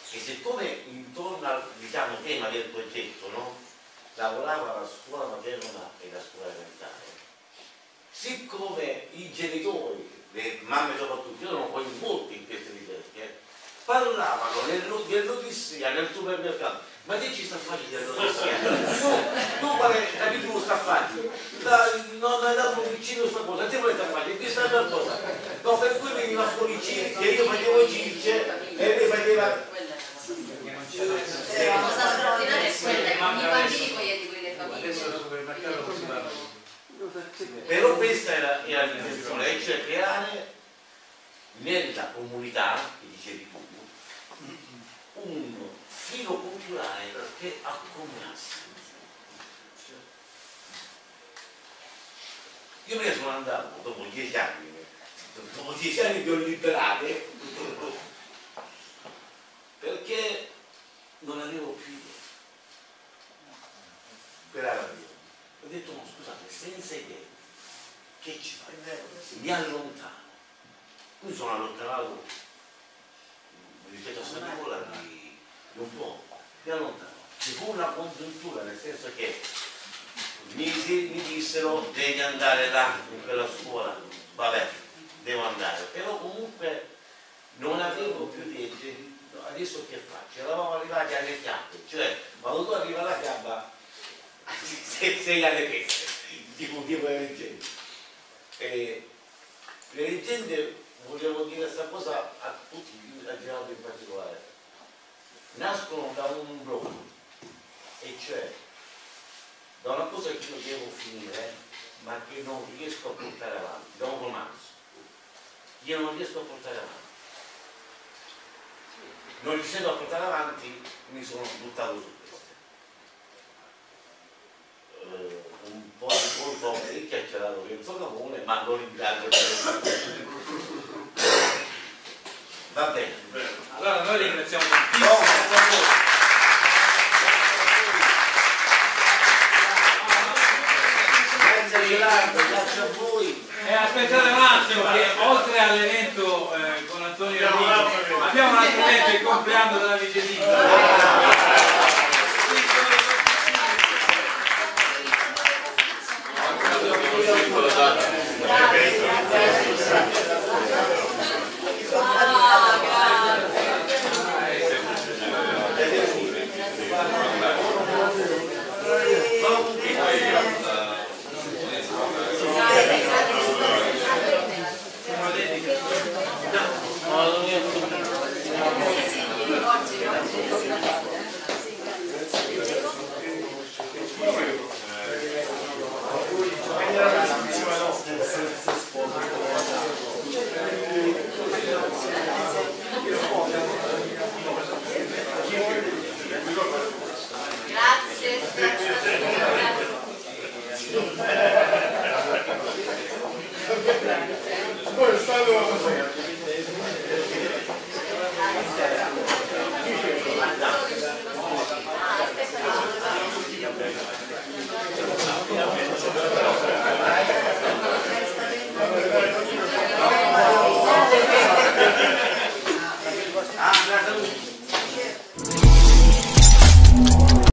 che siccome intorno al diciamo, tema del progetto no, lavorava la scuola materna e la scuola elementare, siccome i genitori, le mamme soprattutto, erano coinvolti in queste ricerche, parlavano dell'odissia nel supermercato. Ma che ci sta facendo dell'odissia? Tu, tu quale capitolo sta facendo? Non hai dato vicino questa cosa, te vuoi sta facendo? Qui sta una cosa. No, per cui veniva fuori Circe, io facevo Circe e lei faceva... La cosa straordinaria è quella, che i bambini poi è di quelle famiglie. Però questa era, era l'intenzione, e cioè creare nella comunità, che dicevi tu, un filo culturale che accomunasse. Io ne sono andato dopo dieci anni, dopo dieci anni che ho liberate, perché non avevo più. Quella era la mia. Ho detto, no scusate, senza idee, che ci fai? Mi allontano. Mi sono allontanato rispetto a San Nicola di, di un po', mi allontano. Ci fu una congiuntura, nel senso che mi, mi dissero devi andare là, in quella scuola, vabbè, devo andare, però comunque non avevo più niente, adesso che faccio? Eravamo arrivati alle fiabe, cioè quando tu arriva alla fiaba sei, alle feste, tipo, tipo le leggende. E le leggende, volevo dire questa cosa a tutti, a Gerardo in particolare, nascono da un blocco, e cioè da una cosa che io devo finire, ma che non riesco a portare avanti, da un romanzo. Io non riesco a portare avanti. Non riuscendo a portare avanti mi sono buttato su questo. Eh, un po' di colpo e chiacchierato che sono comune, ma lo ringrazio per Va bene. Allora noi ringraziamo No, tantissimo. grazie a voi. Grazie a Gerardo, grazie a voi. E aspettate un attimo che oltre all'evento eh, con Antonio Rodrigo abbiamo un altro evento, il compleanno della Vice. Grazie. Ah,